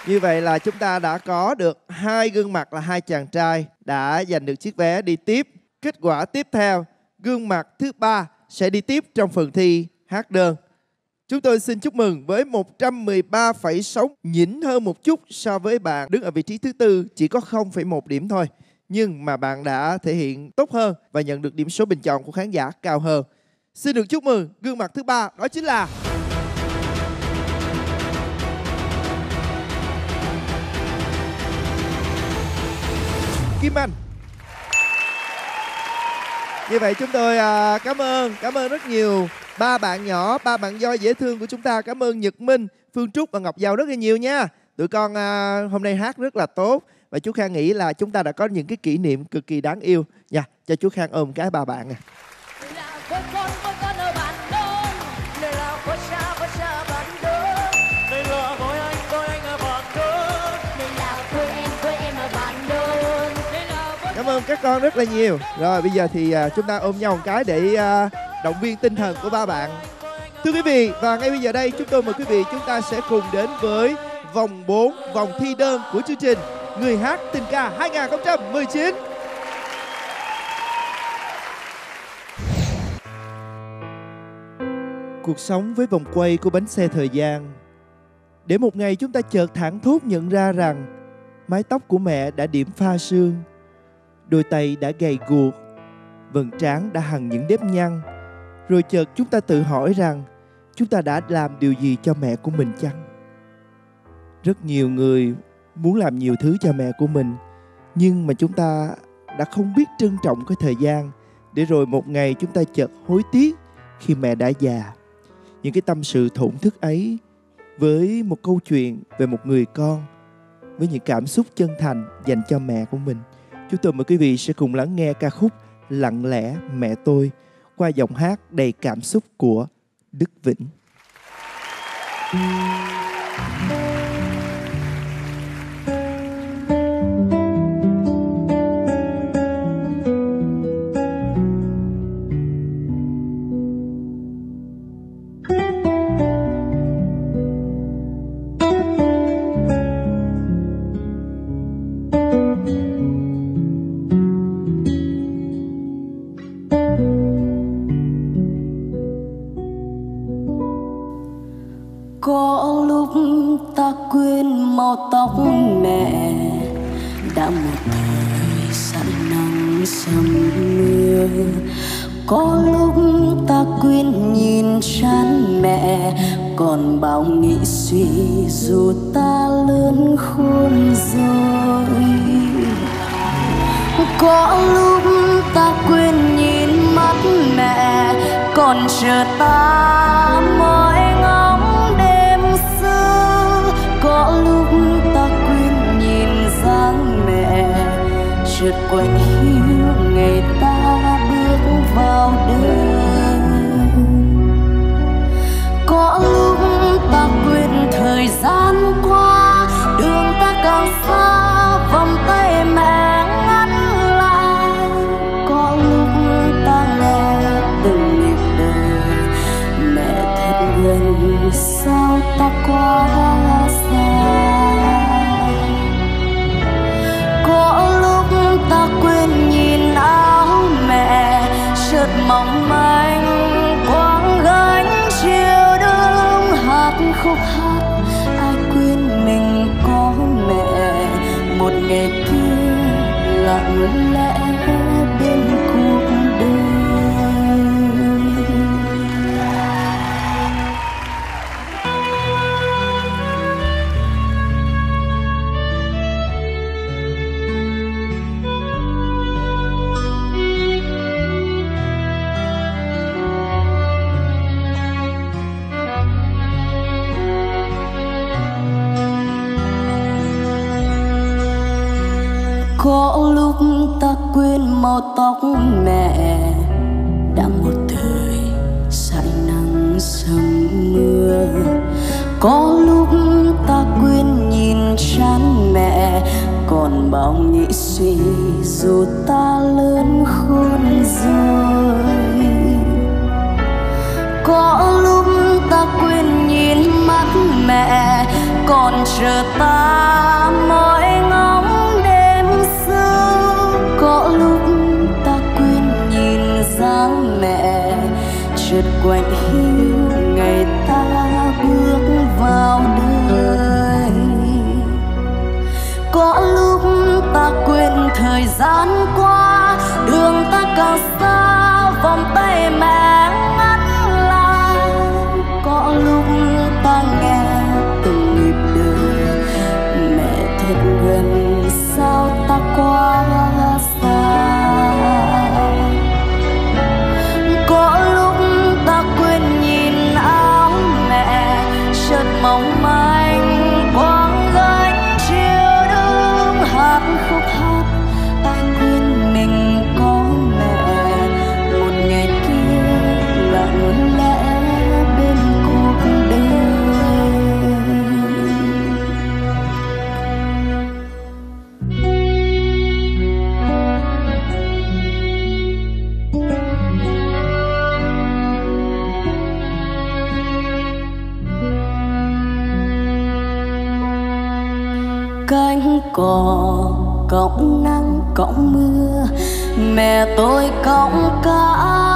Như vậy là chúng ta đã có được hai gương mặt là hai chàng trai đã giành được chiếc vé đi tiếp. Kết quả tiếp theo, gương mặt thứ ba sẽ đi tiếp trong phần thi hát đơn. Chúng tôi xin chúc mừng với 113,6 nhỉnh hơn một chút so với bạn đứng ở vị trí thứ tư chỉ có 0,1 điểm thôi. Nhưng mà bạn đã thể hiện tốt hơn và nhận được điểm số bình chọn của khán giả cao hơn. Xin được chúc mừng gương mặt thứ ba đó chính là Kim Anh Như vậy chúng tôi à, cảm ơn, cảm ơn rất nhiều ba bạn nhỏ, ba bạn voi dễ thương của chúng ta. Cảm ơn Nhật Minh, Phương Trúc và Ngọc Giao rất là nhiều nha. Tụi con à, hôm nay hát rất là tốt và chú Khang nghĩ là chúng ta đã có những cái kỷ niệm cực kỳ đáng yêu nha. Cho chú Khang ôm cái ba bạn nè. Các con rất là nhiều. Rồi bây giờ thì à, chúng ta ôm nhau một cái để à, động viên tinh thần của ba bạn. Thưa quý vị, và ngay bây giờ đây chúng tôi mời quý vị chúng ta sẽ cùng đến với vòng 4, vòng thi đơn của chương trình Người hát tình ca 2019. Cuộc sống với vòng quay của bánh xe thời gian Để một ngày chúng ta chợt thẳng thốt nhận ra rằng Mái tóc của mẹ đã điểm pha sương Đôi tay đã gầy guộc, Vầng trán đã hằn những nếp nhăn. Rồi chợt chúng ta tự hỏi rằng, Chúng ta đã làm điều gì cho mẹ của mình chăng? Rất nhiều người muốn làm nhiều thứ cho mẹ của mình, Nhưng mà chúng ta đã không biết trân trọng cái thời gian Để rồi một ngày chúng ta chợt hối tiếc khi mẹ đã già. Những cái tâm sự thổn thức ấy với một câu chuyện về một người con, với những cảm xúc chân thành dành cho mẹ của mình chúng tôi mời quý vị sẽ cùng lắng nghe ca khúc lặng lẽ mẹ tôi qua giọng hát đầy cảm xúc của đức vĩnh. Có mẹ. Đã một thời sẵn nắng sầm mưa, Có lúc ta quên nhìn chán mẹ. Còn bao nghĩ suy, dù ta lớn khôn rồi. Có lúc ta quên nhìn mắt mẹ, Còn chờ ta mơ trượt quạnh hiu ngày ta bước vào đời Có lúc ta quên thời gian màu tóc mẹ. Đã một thời say nắng sầm mưa. Có lúc ta quên nhìn chán mẹ. Còn bao nghĩ suy dù ta lớn khôn rồi. Có lúc ta quên nhìn mắt mẹ. Còn chờ ta quạnh hiu, ngày ta bước vào đời. Có lúc ta quên thời gian qua, đường ta càng xa, vòng tay mẹ cò cõng nắng cõng mưa. Mẹ tôi cõng cả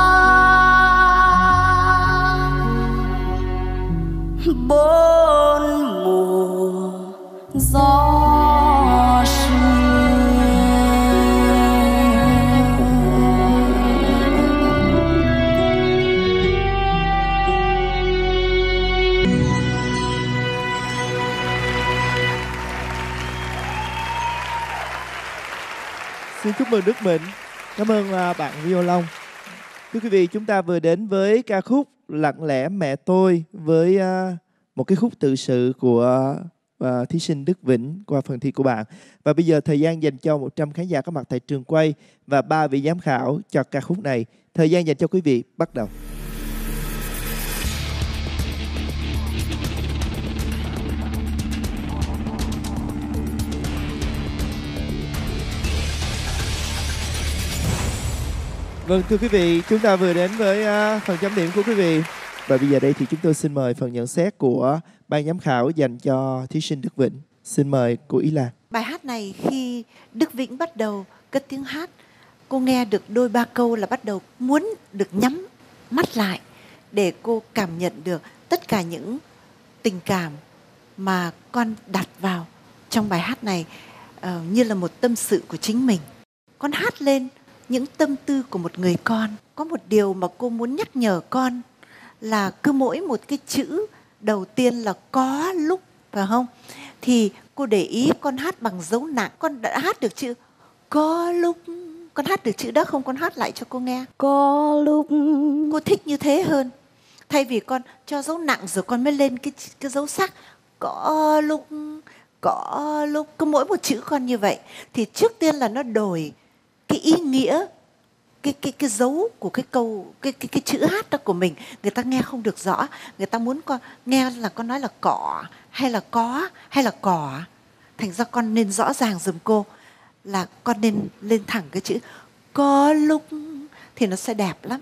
Xin chúc mừng Đức Mịnh. Cảm ơn à, bạn Violon. Thưa quý vị, chúng ta vừa đến với ca khúc Lặng lẽ mẹ tôi với à, một cái khúc tự sự của à, thí sinh Đức Vĩnh qua phần thi của bạn. Và bây giờ thời gian dành cho 100 khán giả có mặt tại trường quay và ba vị giám khảo cho ca khúc này. Thời gian dành cho quý vị bắt đầu. Vâng thưa quý vị, chúng ta vừa đến với à, phần chấm điểm của quý vị. Và bây giờ đây thì chúng tôi xin mời phần nhận xét của ban giám khảo dành cho thí sinh Đức Vĩnh. Xin mời cô Ý Lan. Bài hát này khi Đức Vĩnh bắt đầu cất tiếng hát, cô nghe được đôi ba câu là bắt đầu muốn được nhắm mắt lại để cô cảm nhận được tất cả những tình cảm mà con đặt vào trong bài hát này uh, như là một tâm sự của chính mình. Con hát lên những tâm tư của một người con. Có một điều mà cô muốn nhắc nhở con là cứ mỗi một cái chữ đầu tiên là có lúc phải không? Thì cô để ý con hát bằng dấu nặng, con đã hát được chữ có lúc. Con hát được chữ đó không? Con hát lại cho cô nghe. Có lúc. Cô thích như thế hơn. Thay vì con cho dấu nặng rồi con mới lên cái cái dấu sắc. Có lúc có lúc. Cứ mỗi một chữ con như vậy thì trước tiên là nó đổi cái ý nghĩa, cái cái cái dấu của cái câu, cái cái cái chữ hát đó của mình, người ta nghe không được rõ. Người ta muốn con, nghe là con nói là cỏ, hay là có, hay là cỏ thành ra con nên rõ ràng giùm cô là con nên lên thẳng cái chữ có lúc thì nó sẽ đẹp lắm.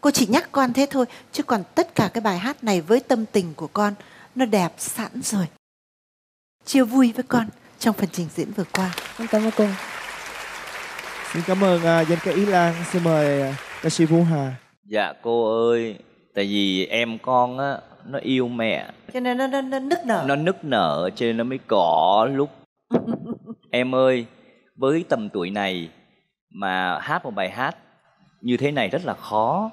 Cô chỉ nhắc con thế thôi, chứ còn tất cả cái bài hát này với tâm tình của con, nó đẹp sẵn rồi. Chia vui với con trong phần trình diễn vừa qua. Con cảm ơn cô. Xin cảm ơn uh, danh ca Ý Lan. Xin mời uh, ca sĩ Vũ Hà. Dạ cô ơi, tại vì em con á nó yêu mẹ, cho nên nó, nó, nó nức nở nó nức nở cho nên nó mới cỏ lúc. em ơi, với tầm tuổi này mà hát một bài hát như thế này rất là khó.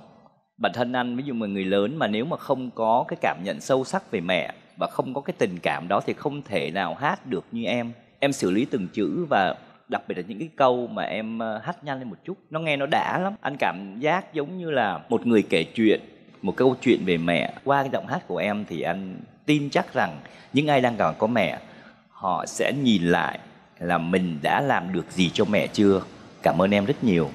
Bản thân anh ví dụ mà người lớn mà nếu mà không có cái cảm nhận sâu sắc về mẹ và không có cái tình cảm đó thì không thể nào hát được như em. Em xử lý từng chữ và đặc biệt là những cái câu mà em ờ, hát nhanh lên một chút. Nó nghe nó đã lắm. Anh cảm giác giống như là một người kể chuyện một câu chuyện về mẹ. Qua cái giọng hát của em thì anh tin chắc rằng những ai đang còn có mẹ họ sẽ nhìn lại là mình đã làm được gì cho mẹ chưa. Cảm ơn em rất nhiều.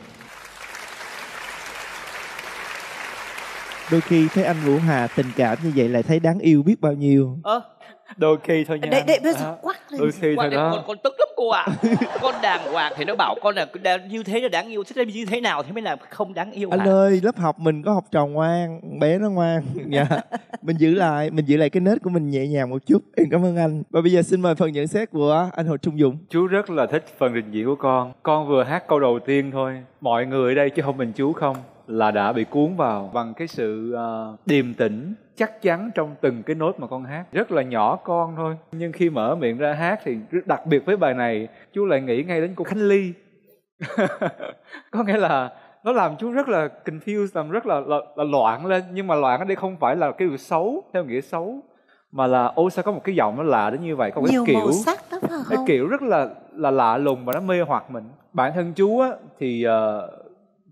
Đôi khi thấy anh Vũ Hà tình cảm như vậy lại thấy đáng yêu biết bao nhiêu. Ơ đôi khi thôi nha. để bây giờ À, quắc lên. đôi khi thôi Con, đó. con, con tức lắm cô ạ. Con đàng hoàng thì nó bảo con là như thế là đáng yêu thế như thế nào thế mới là không đáng yêu anh hả ơi lớp học mình có học trò ngoan bé nó ngoan. Dạ. Mình giữ lại mình giữ lại cái nết của mình nhẹ nhàng một chút. Em cảm ơn anh. Và bây giờ xin mời phần nhận xét của anh Hồ Trung Dũng. Chú rất là thích phần trình diễn của con. Con vừa hát câu đầu tiên thôi. Mọi người ở đây chứ không mình chú không là đã bị cuốn vào. Bằng cái sự ờ, điềm tĩnh chắc chắn trong từng cái nốt mà con hát. Rất là nhỏ con thôi nhưng khi mở miệng ra hát thì đặc biệt với bài này chú lại nghĩ ngay đến cô khánh ly. Có nghĩa là nó làm chú rất là confused làm rất là, là là loạn lên. Nhưng mà loạn ở đây không phải là cái điều xấu theo nghĩa xấu mà là ô sao có một cái giọng nó lạ đến như vậy? Có một cái nhiều kiểu màu sắc đó phải cái không? kiểu rất là là lạ lùng và nó mê hoặc mình. Bản thân chú á thì ờ,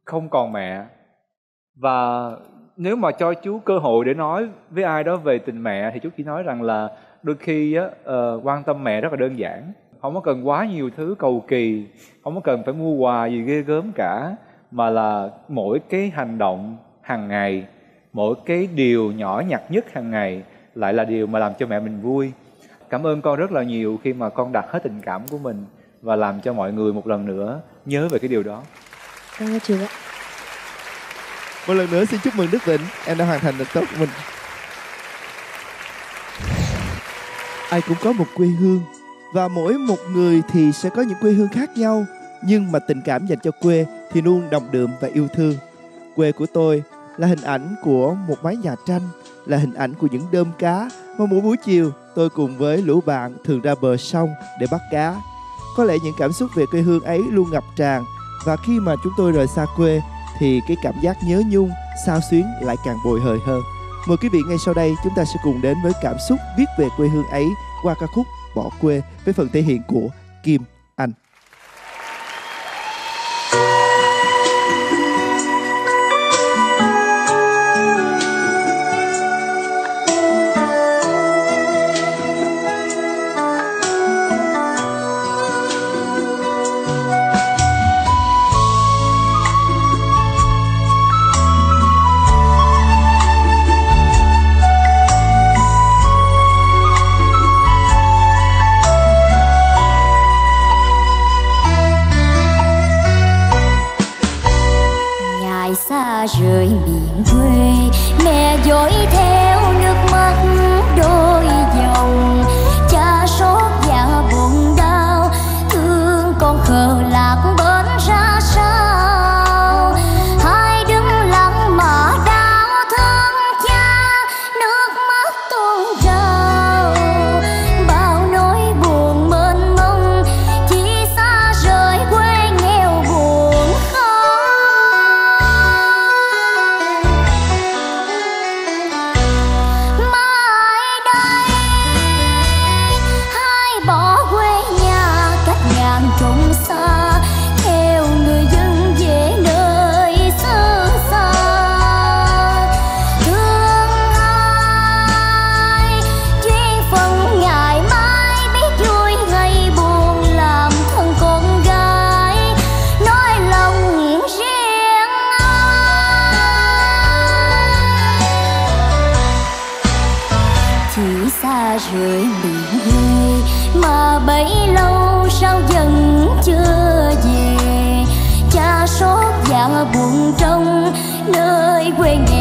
không còn mẹ và nếu mà cho chú cơ hội để nói với ai đó về tình mẹ thì chú chỉ nói rằng là đôi khi á uh, quan tâm mẹ rất là đơn giản. Không có cần quá nhiều thứ cầu kỳ không có cần phải mua quà gì ghê gớm cả mà là mỗi cái hành động hàng ngày mỗi cái điều nhỏ nhặt nhất hàng ngày lại là điều mà làm cho mẹ mình vui. Cảm ơn con rất là nhiều khi mà con đặt hết tình cảm của mình và làm cho mọi người một lần nữa nhớ về cái điều đó. Cảm ơn chú ạ một lần nữa xin chúc mừng Đức Vĩnh. Em đã hoàn thành được tốt của mình. Ai cũng có một quê hương, và mỗi một người thì sẽ có những quê hương khác nhau. Nhưng mà tình cảm dành cho quê thì luôn đồng đượm và yêu thương. Quê của tôi là hình ảnh của một mái nhà tranh, là hình ảnh của những đơm cá mà mỗi buổi chiều tôi cùng với lũ bạn thường ra bờ sông để bắt cá. Có lẽ những cảm xúc về quê hương ấy luôn ngập tràn, và khi mà chúng tôi rời xa quê thì cái cảm giác nhớ nhung, sao xuyến lại càng bồi hồi hơn. Mời quý vị ngay sau đây, chúng ta sẽ cùng đến với cảm xúc viết về quê hương ấy qua ca khúc bỏ quê với phần thể hiện của Kim người rời miền mà bấy lâu sao vẫn chưa về? Cha sốt dạ buồn trong nơi quê nghèo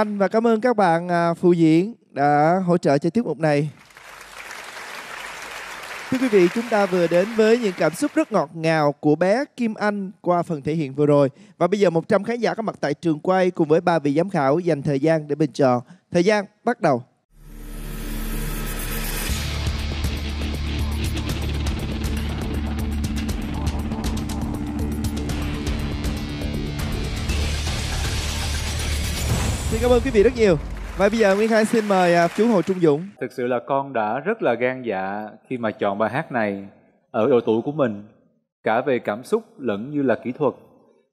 Anh và cảm ơn các bạn à, phụ diễn đã hỗ trợ cho tiết mục này. Thưa quý vị, chúng ta vừa đến với những cảm xúc rất ngọt ngào của bé Kim Anh qua phần thể hiện vừa rồi. Và bây giờ 100 khán giả có mặt tại trường quay cùng với ba vị giám khảo dành thời gian để bình chọn. Thời gian bắt đầu. Xin cảm ơn quý vị rất nhiều. Và bây giờ Nguyên Khai xin mời à, chú Hồ Trung Dũng. Thực sự là con đã rất là gan dạ khi mà chọn bài hát này ở độ tuổi của mình, cả về cảm xúc lẫn như là kỹ thuật.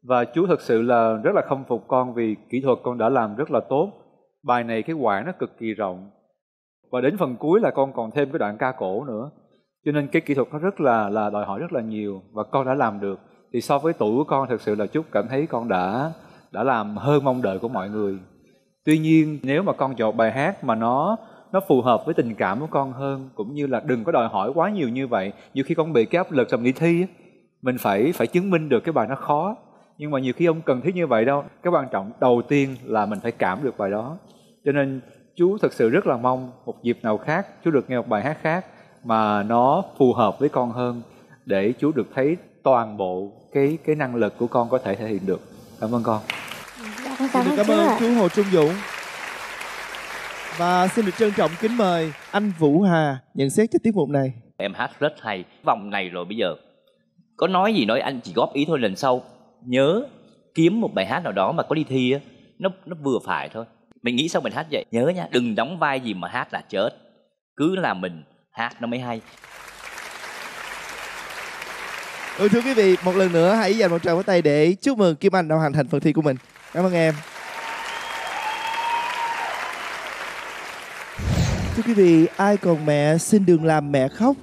Và chú thực sự là rất là khâm phục con vì kỹ thuật con đã làm rất là tốt. Bài này cái quả nó cực kỳ rộng. Và đến phần cuối là con còn thêm cái đoạn ca cổ nữa. Cho nên cái kỹ thuật nó rất là là đòi hỏi rất là nhiều và con đã làm được. Thì so với tuổi của con thực sự là chút cảm thấy con đã đã làm hơn mong đợi của mọi người. Tuy nhiên, nếu mà con chọn bài hát mà nó nó phù hợp với tình cảm của con hơn, cũng như là đừng có đòi hỏi quá nhiều như vậy. Nhiều khi con bị cái áp lực trong đi thi mình phải phải chứng minh được cái bài nó khó. Nhưng mà nhiều khi ông cần thiết như vậy đâu. Cái quan trọng đầu tiên là mình phải cảm được bài đó. Cho nên chú thực sự rất là mong một dịp nào khác chú được nghe một bài hát khác mà nó phù hợp với con hơn để chú được thấy toàn bộ cái cái năng lực của con có thể thể hiện được. Cảm ơn con. Xin được cảm ơn chú Hồ Trung Dũng. Và xin được trân trọng kính mời anh Vũ Hà nhận xét cho tiết mục này. em hát rất hay vòng này rồi bây giờ có nói gì nói anh chỉ góp ý thôi lần sau nhớ kiếm một bài hát nào đó mà có đi thi á nó nó vừa phải thôi mình nghĩ sao mình hát vậy nhớ nha đừng đóng vai gì mà hát là chết cứ là mình hát nó mới hay Ừ, thưa quý vị, một lần nữa hãy dành một tràng pháo tay để chúc mừng Kim Anh đã hoàn thành phần thi của mình. Cảm ơn em. Thưa quý vị, ai còn mẹ xin đừng làm mẹ khóc,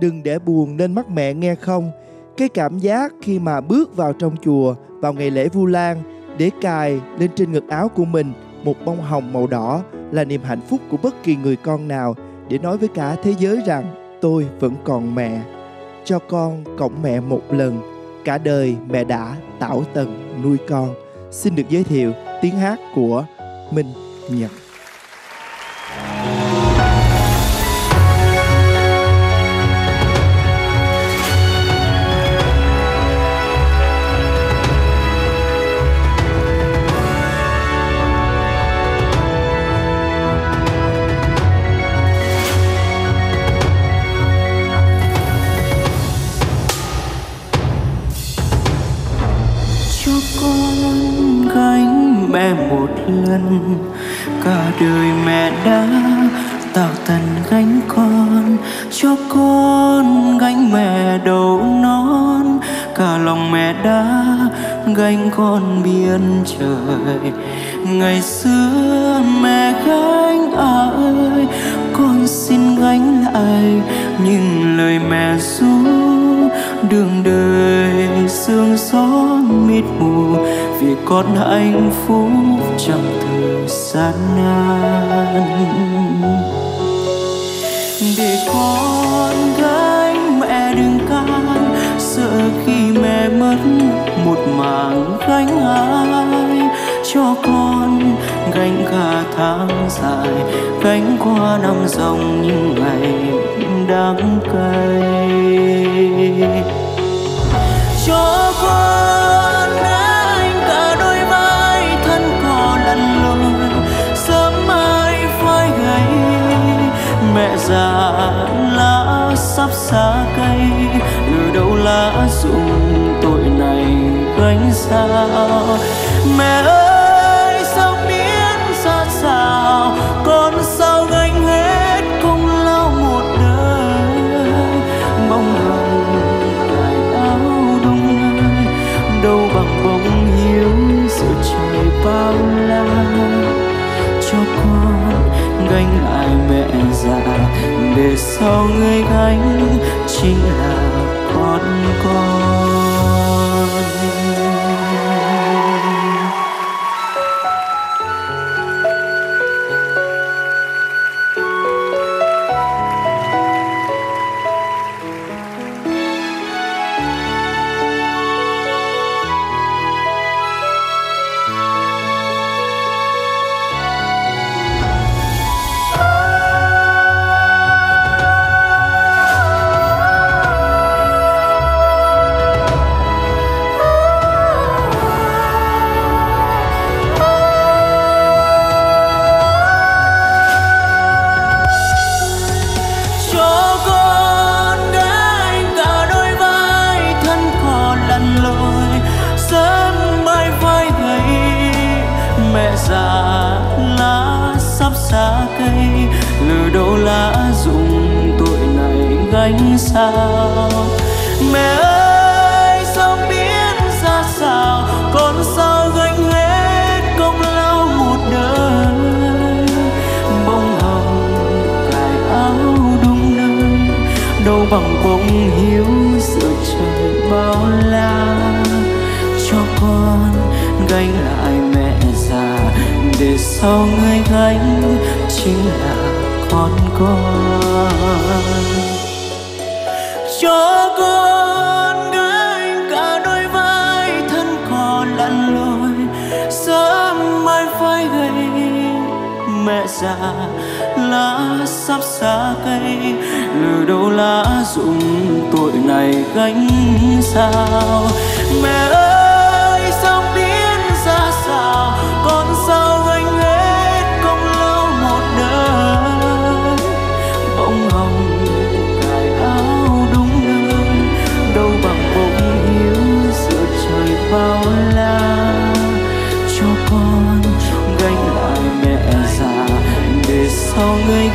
đừng để buồn nên mắt mẹ nghe không. Cái cảm giác khi mà bước vào trong chùa vào ngày lễ Vu Lan để cài lên trên ngực áo của mình một bông hồng màu đỏ là niềm hạnh phúc của bất kỳ người con nào để nói với cả thế giới rằng tôi vẫn còn mẹ. Cho con cộng mẹ một lần, cả đời mẹ đã tảo tần nuôi con. Xin được giới thiệu tiếng hát của Minh Nhật. Con biên trời. Ngày xưa mẹ gánh à ơi, con xin gánh lại những lời mẹ ru. Đường đời sương gió mịt mù, vì con hạnh phúc trong thời gian nan. Gánh ai cho con gánh cả tháng dài, gánh qua năm dòng những ngày đắng cay. Cho con anh cả đôi vai thân cò lăn lộn, sớm mai phai gầy, mẹ già lá sắp xa cây lừa đâu lá rụng gánh sao? Mẹ ơi, sao biết ra sao? Con sao gánh hết công lao một đời? Mong rằng cài áo đông nơi đâu bằng bóng hiếu giữa trời bao la. Cho con gánh lại mẹ già, để sau người gánh chính là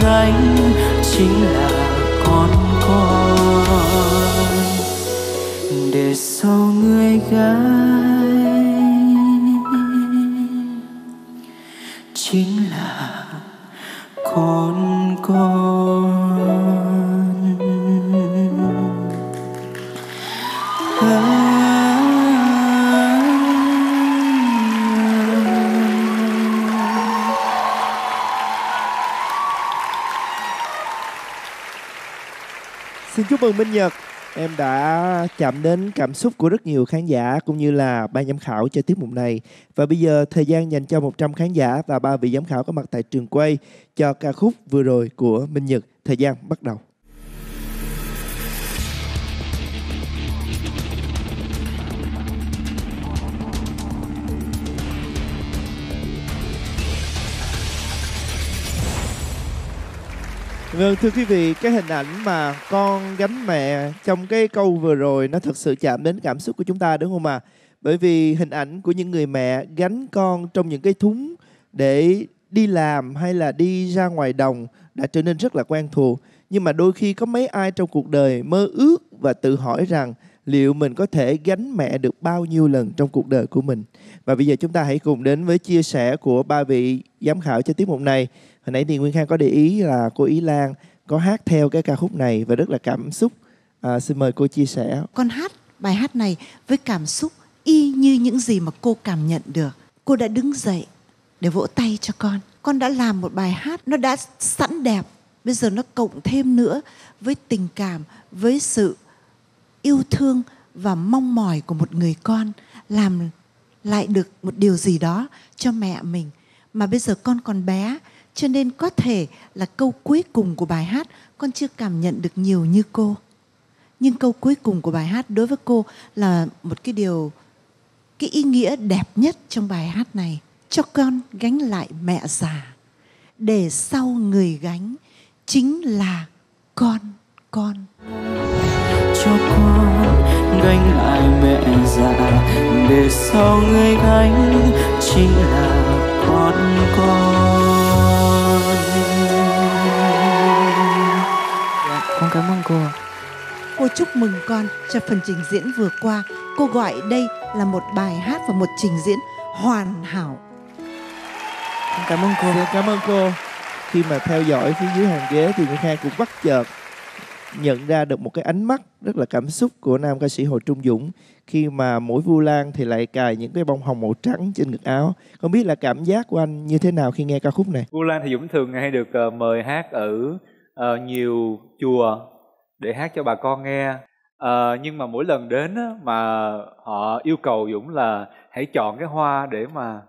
sau gánh chính là con con để sau người gánh chúc mừng Minh Nhật Em đã chạm đến cảm xúc của rất nhiều khán giả cũng như là ban giám khảo cho tiết mục này. Và bây giờ thời gian dành cho 100 khán giả và ba vị giám khảo có mặt tại trường quay cho ca khúc vừa rồi của Minh Nhật. Thời gian bắt đầu. Vâng thưa quý vị, cái hình ảnh mà con gánh mẹ trong cái câu vừa rồi nó thật sự chạm đến cảm xúc của chúng ta đúng không ạ? Bởi vì hình ảnh của những người mẹ gánh con trong những cái thúng để đi làm hay là đi ra ngoài đồng đã trở nên rất là quen thuộc. Nhưng mà đôi khi có mấy ai trong cuộc đời mơ ước và tự hỏi rằng liệu mình có thể gánh mẹ được bao nhiêu lần trong cuộc đời của mình? Và bây giờ chúng ta hãy cùng đến với chia sẻ của ba vị giám khảo cho tiết mục này. Hồi nãy thì nguyên khang có để ý là cô ý lan có hát theo cái ca khúc này và rất là cảm xúc. À, xin mời cô chia sẻ. Con hát bài hát này với cảm xúc y như những gì mà cô cảm nhận được. Cô đã đứng dậy để vỗ tay cho con. Con đã làm một bài hát nó đã sẵn đẹp. Bây giờ nó cộng thêm nữa với tình cảm với sự yêu thương và mong mỏi của một người con làm lại được một điều gì đó cho mẹ mình. Mà bây giờ con còn bé, cho nên có thể là câu cuối cùng của bài hát con chưa cảm nhận được nhiều như cô. Nhưng câu cuối cùng của bài hát đối với cô là một cái điều, cái ý nghĩa đẹp nhất trong bài hát này. Cho con gánh lại mẹ già. Để sau người gánh chính là con con cho con. Gánh lại mẹ già để sau người gánh chính là con con. Dạ, con cảm ơn cô cô chúc mừng con cho phần trình diễn vừa qua. Cô gọi đây là một bài hát và một trình diễn hoàn hảo. Cảm ơn cô. Dạ, cảm ơn cô. Khi mà theo dõi phía dưới hàng ghế thì Nguyễn Khang cũng bắt chợt nhận ra được một cái ánh mắt rất là cảm xúc của nam ca sĩ Hồ Trung Dũng khi mà mỗi vu lan thì lại cài những cái bông hồng màu trắng trên ngực áo. Không biết là cảm giác của anh như thế nào khi nghe ca khúc này? Vu lan thì Dũng thường hay được uh, mời hát ở uh, nhiều chùa để hát cho bà con nghe. Uh, nhưng mà mỗi lần đến á, mà họ yêu cầu Dũng là hãy chọn cái hoa để mà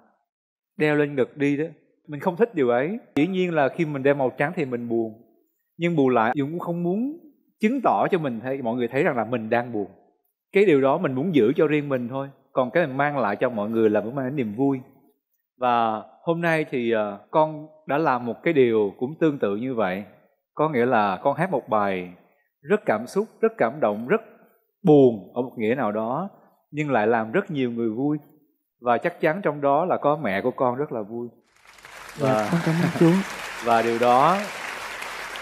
đeo lên ngực đi đó mình không thích điều ấy dĩ nhiên là khi mình đeo màu trắng thì mình buồn nhưng bù lại dũng cũng không muốn chứng tỏ cho mình thấy mọi người thấy rằng là mình đang buồn. Cái điều đó mình muốn giữ cho riêng mình thôi. Còn cái mình mang lại cho mọi người là muốn mang đến niềm vui. Và hôm nay thì uh, con đã làm một cái điều cũng tương tự như vậy. Có nghĩa là con hát một bài rất cảm xúc rất cảm động rất buồn ở một nghĩa nào đó nhưng lại làm rất nhiều người vui. Và chắc chắn trong đó là có mẹ của con rất là vui. Và dạ, con cảm ơn chú. và điều đó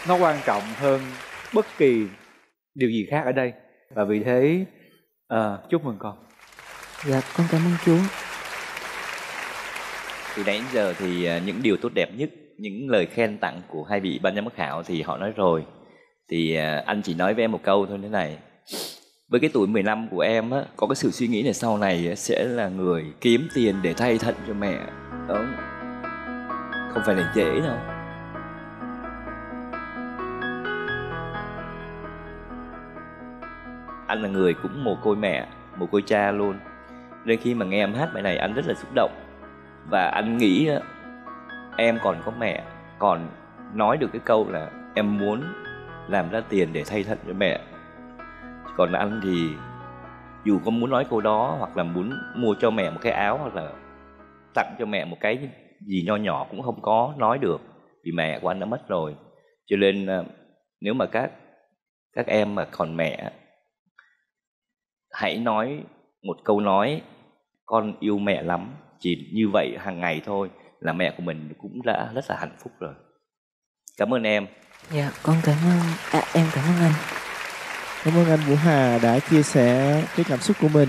nó quan trọng hơn bất kỳ điều gì khác ở đây. Và vì thế à, chúc mừng con. Dạ con cảm ơn chú từ nãy đến giờ thì à, những điều tốt đẹp nhất những lời khen tặng của hai vị ban giám khảo thì họ nói rồi. Thì à, anh chỉ nói với em một câu thôi thế này. Với cái tuổi 15 của em á có cái sự suy nghĩ này sau này sẽ là người kiếm tiền để thay thận cho mẹ. Đúng. Không phải là dễ đâu anh là người cũng mồ côi mẹ, mồ côi cha luôn. Nên khi mà nghe em hát bài này, anh rất là xúc động. Và anh nghĩ em còn có mẹ, còn nói được cái câu là em muốn làm ra tiền để thay thận cho mẹ. Còn anh thì dù có muốn nói câu đó, hoặc là muốn mua cho mẹ một cái áo, hoặc là tặng cho mẹ một cái gì nho nhỏ cũng không có nói được, vì mẹ của anh đã mất rồi. Cho nên à, nếu mà các các em mà còn mẹ hãy nói một câu nói con yêu mẹ lắm chỉ như vậy hàng ngày thôi là mẹ của mình cũng đã rất là hạnh phúc rồi. Cảm ơn em. Dạ con cảm ơn à, em cảm ơn anh. Cảm ơn anh vũ hà đã chia sẻ cái cảm xúc của mình.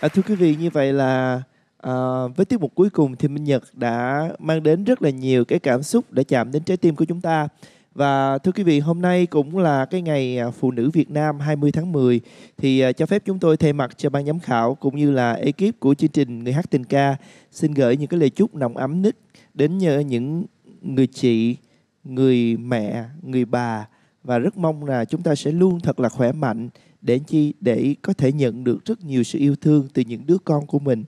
À, thưa quý vị như vậy là À, với tiết mục cuối cùng thì Minh Nhật đã mang đến rất là nhiều cái cảm xúc để chạm đến trái tim của chúng ta. Và thưa quý vị, hôm nay cũng là cái ngày à, Phụ nữ Việt Nam 20 tháng 10 thì à, cho phép chúng tôi thay mặt cho ban giám khảo cũng như là ekip của chương trình Người hát tình ca xin gửi những cái lời chúc nồng ấm nhất đến những người chị, người mẹ, người bà và rất mong là chúng ta sẽ luôn thật là khỏe mạnh để chi để có thể nhận được rất nhiều sự yêu thương từ những đứa con của mình.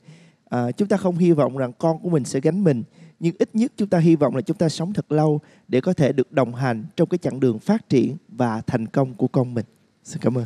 À, chúng ta không hy vọng rằng con của mình sẽ gánh mình nhưng ít nhất chúng ta hy vọng là chúng ta sống thật lâu để có thể được đồng hành trong cái chặng đường phát triển và thành công của con mình. Xin cảm ơn.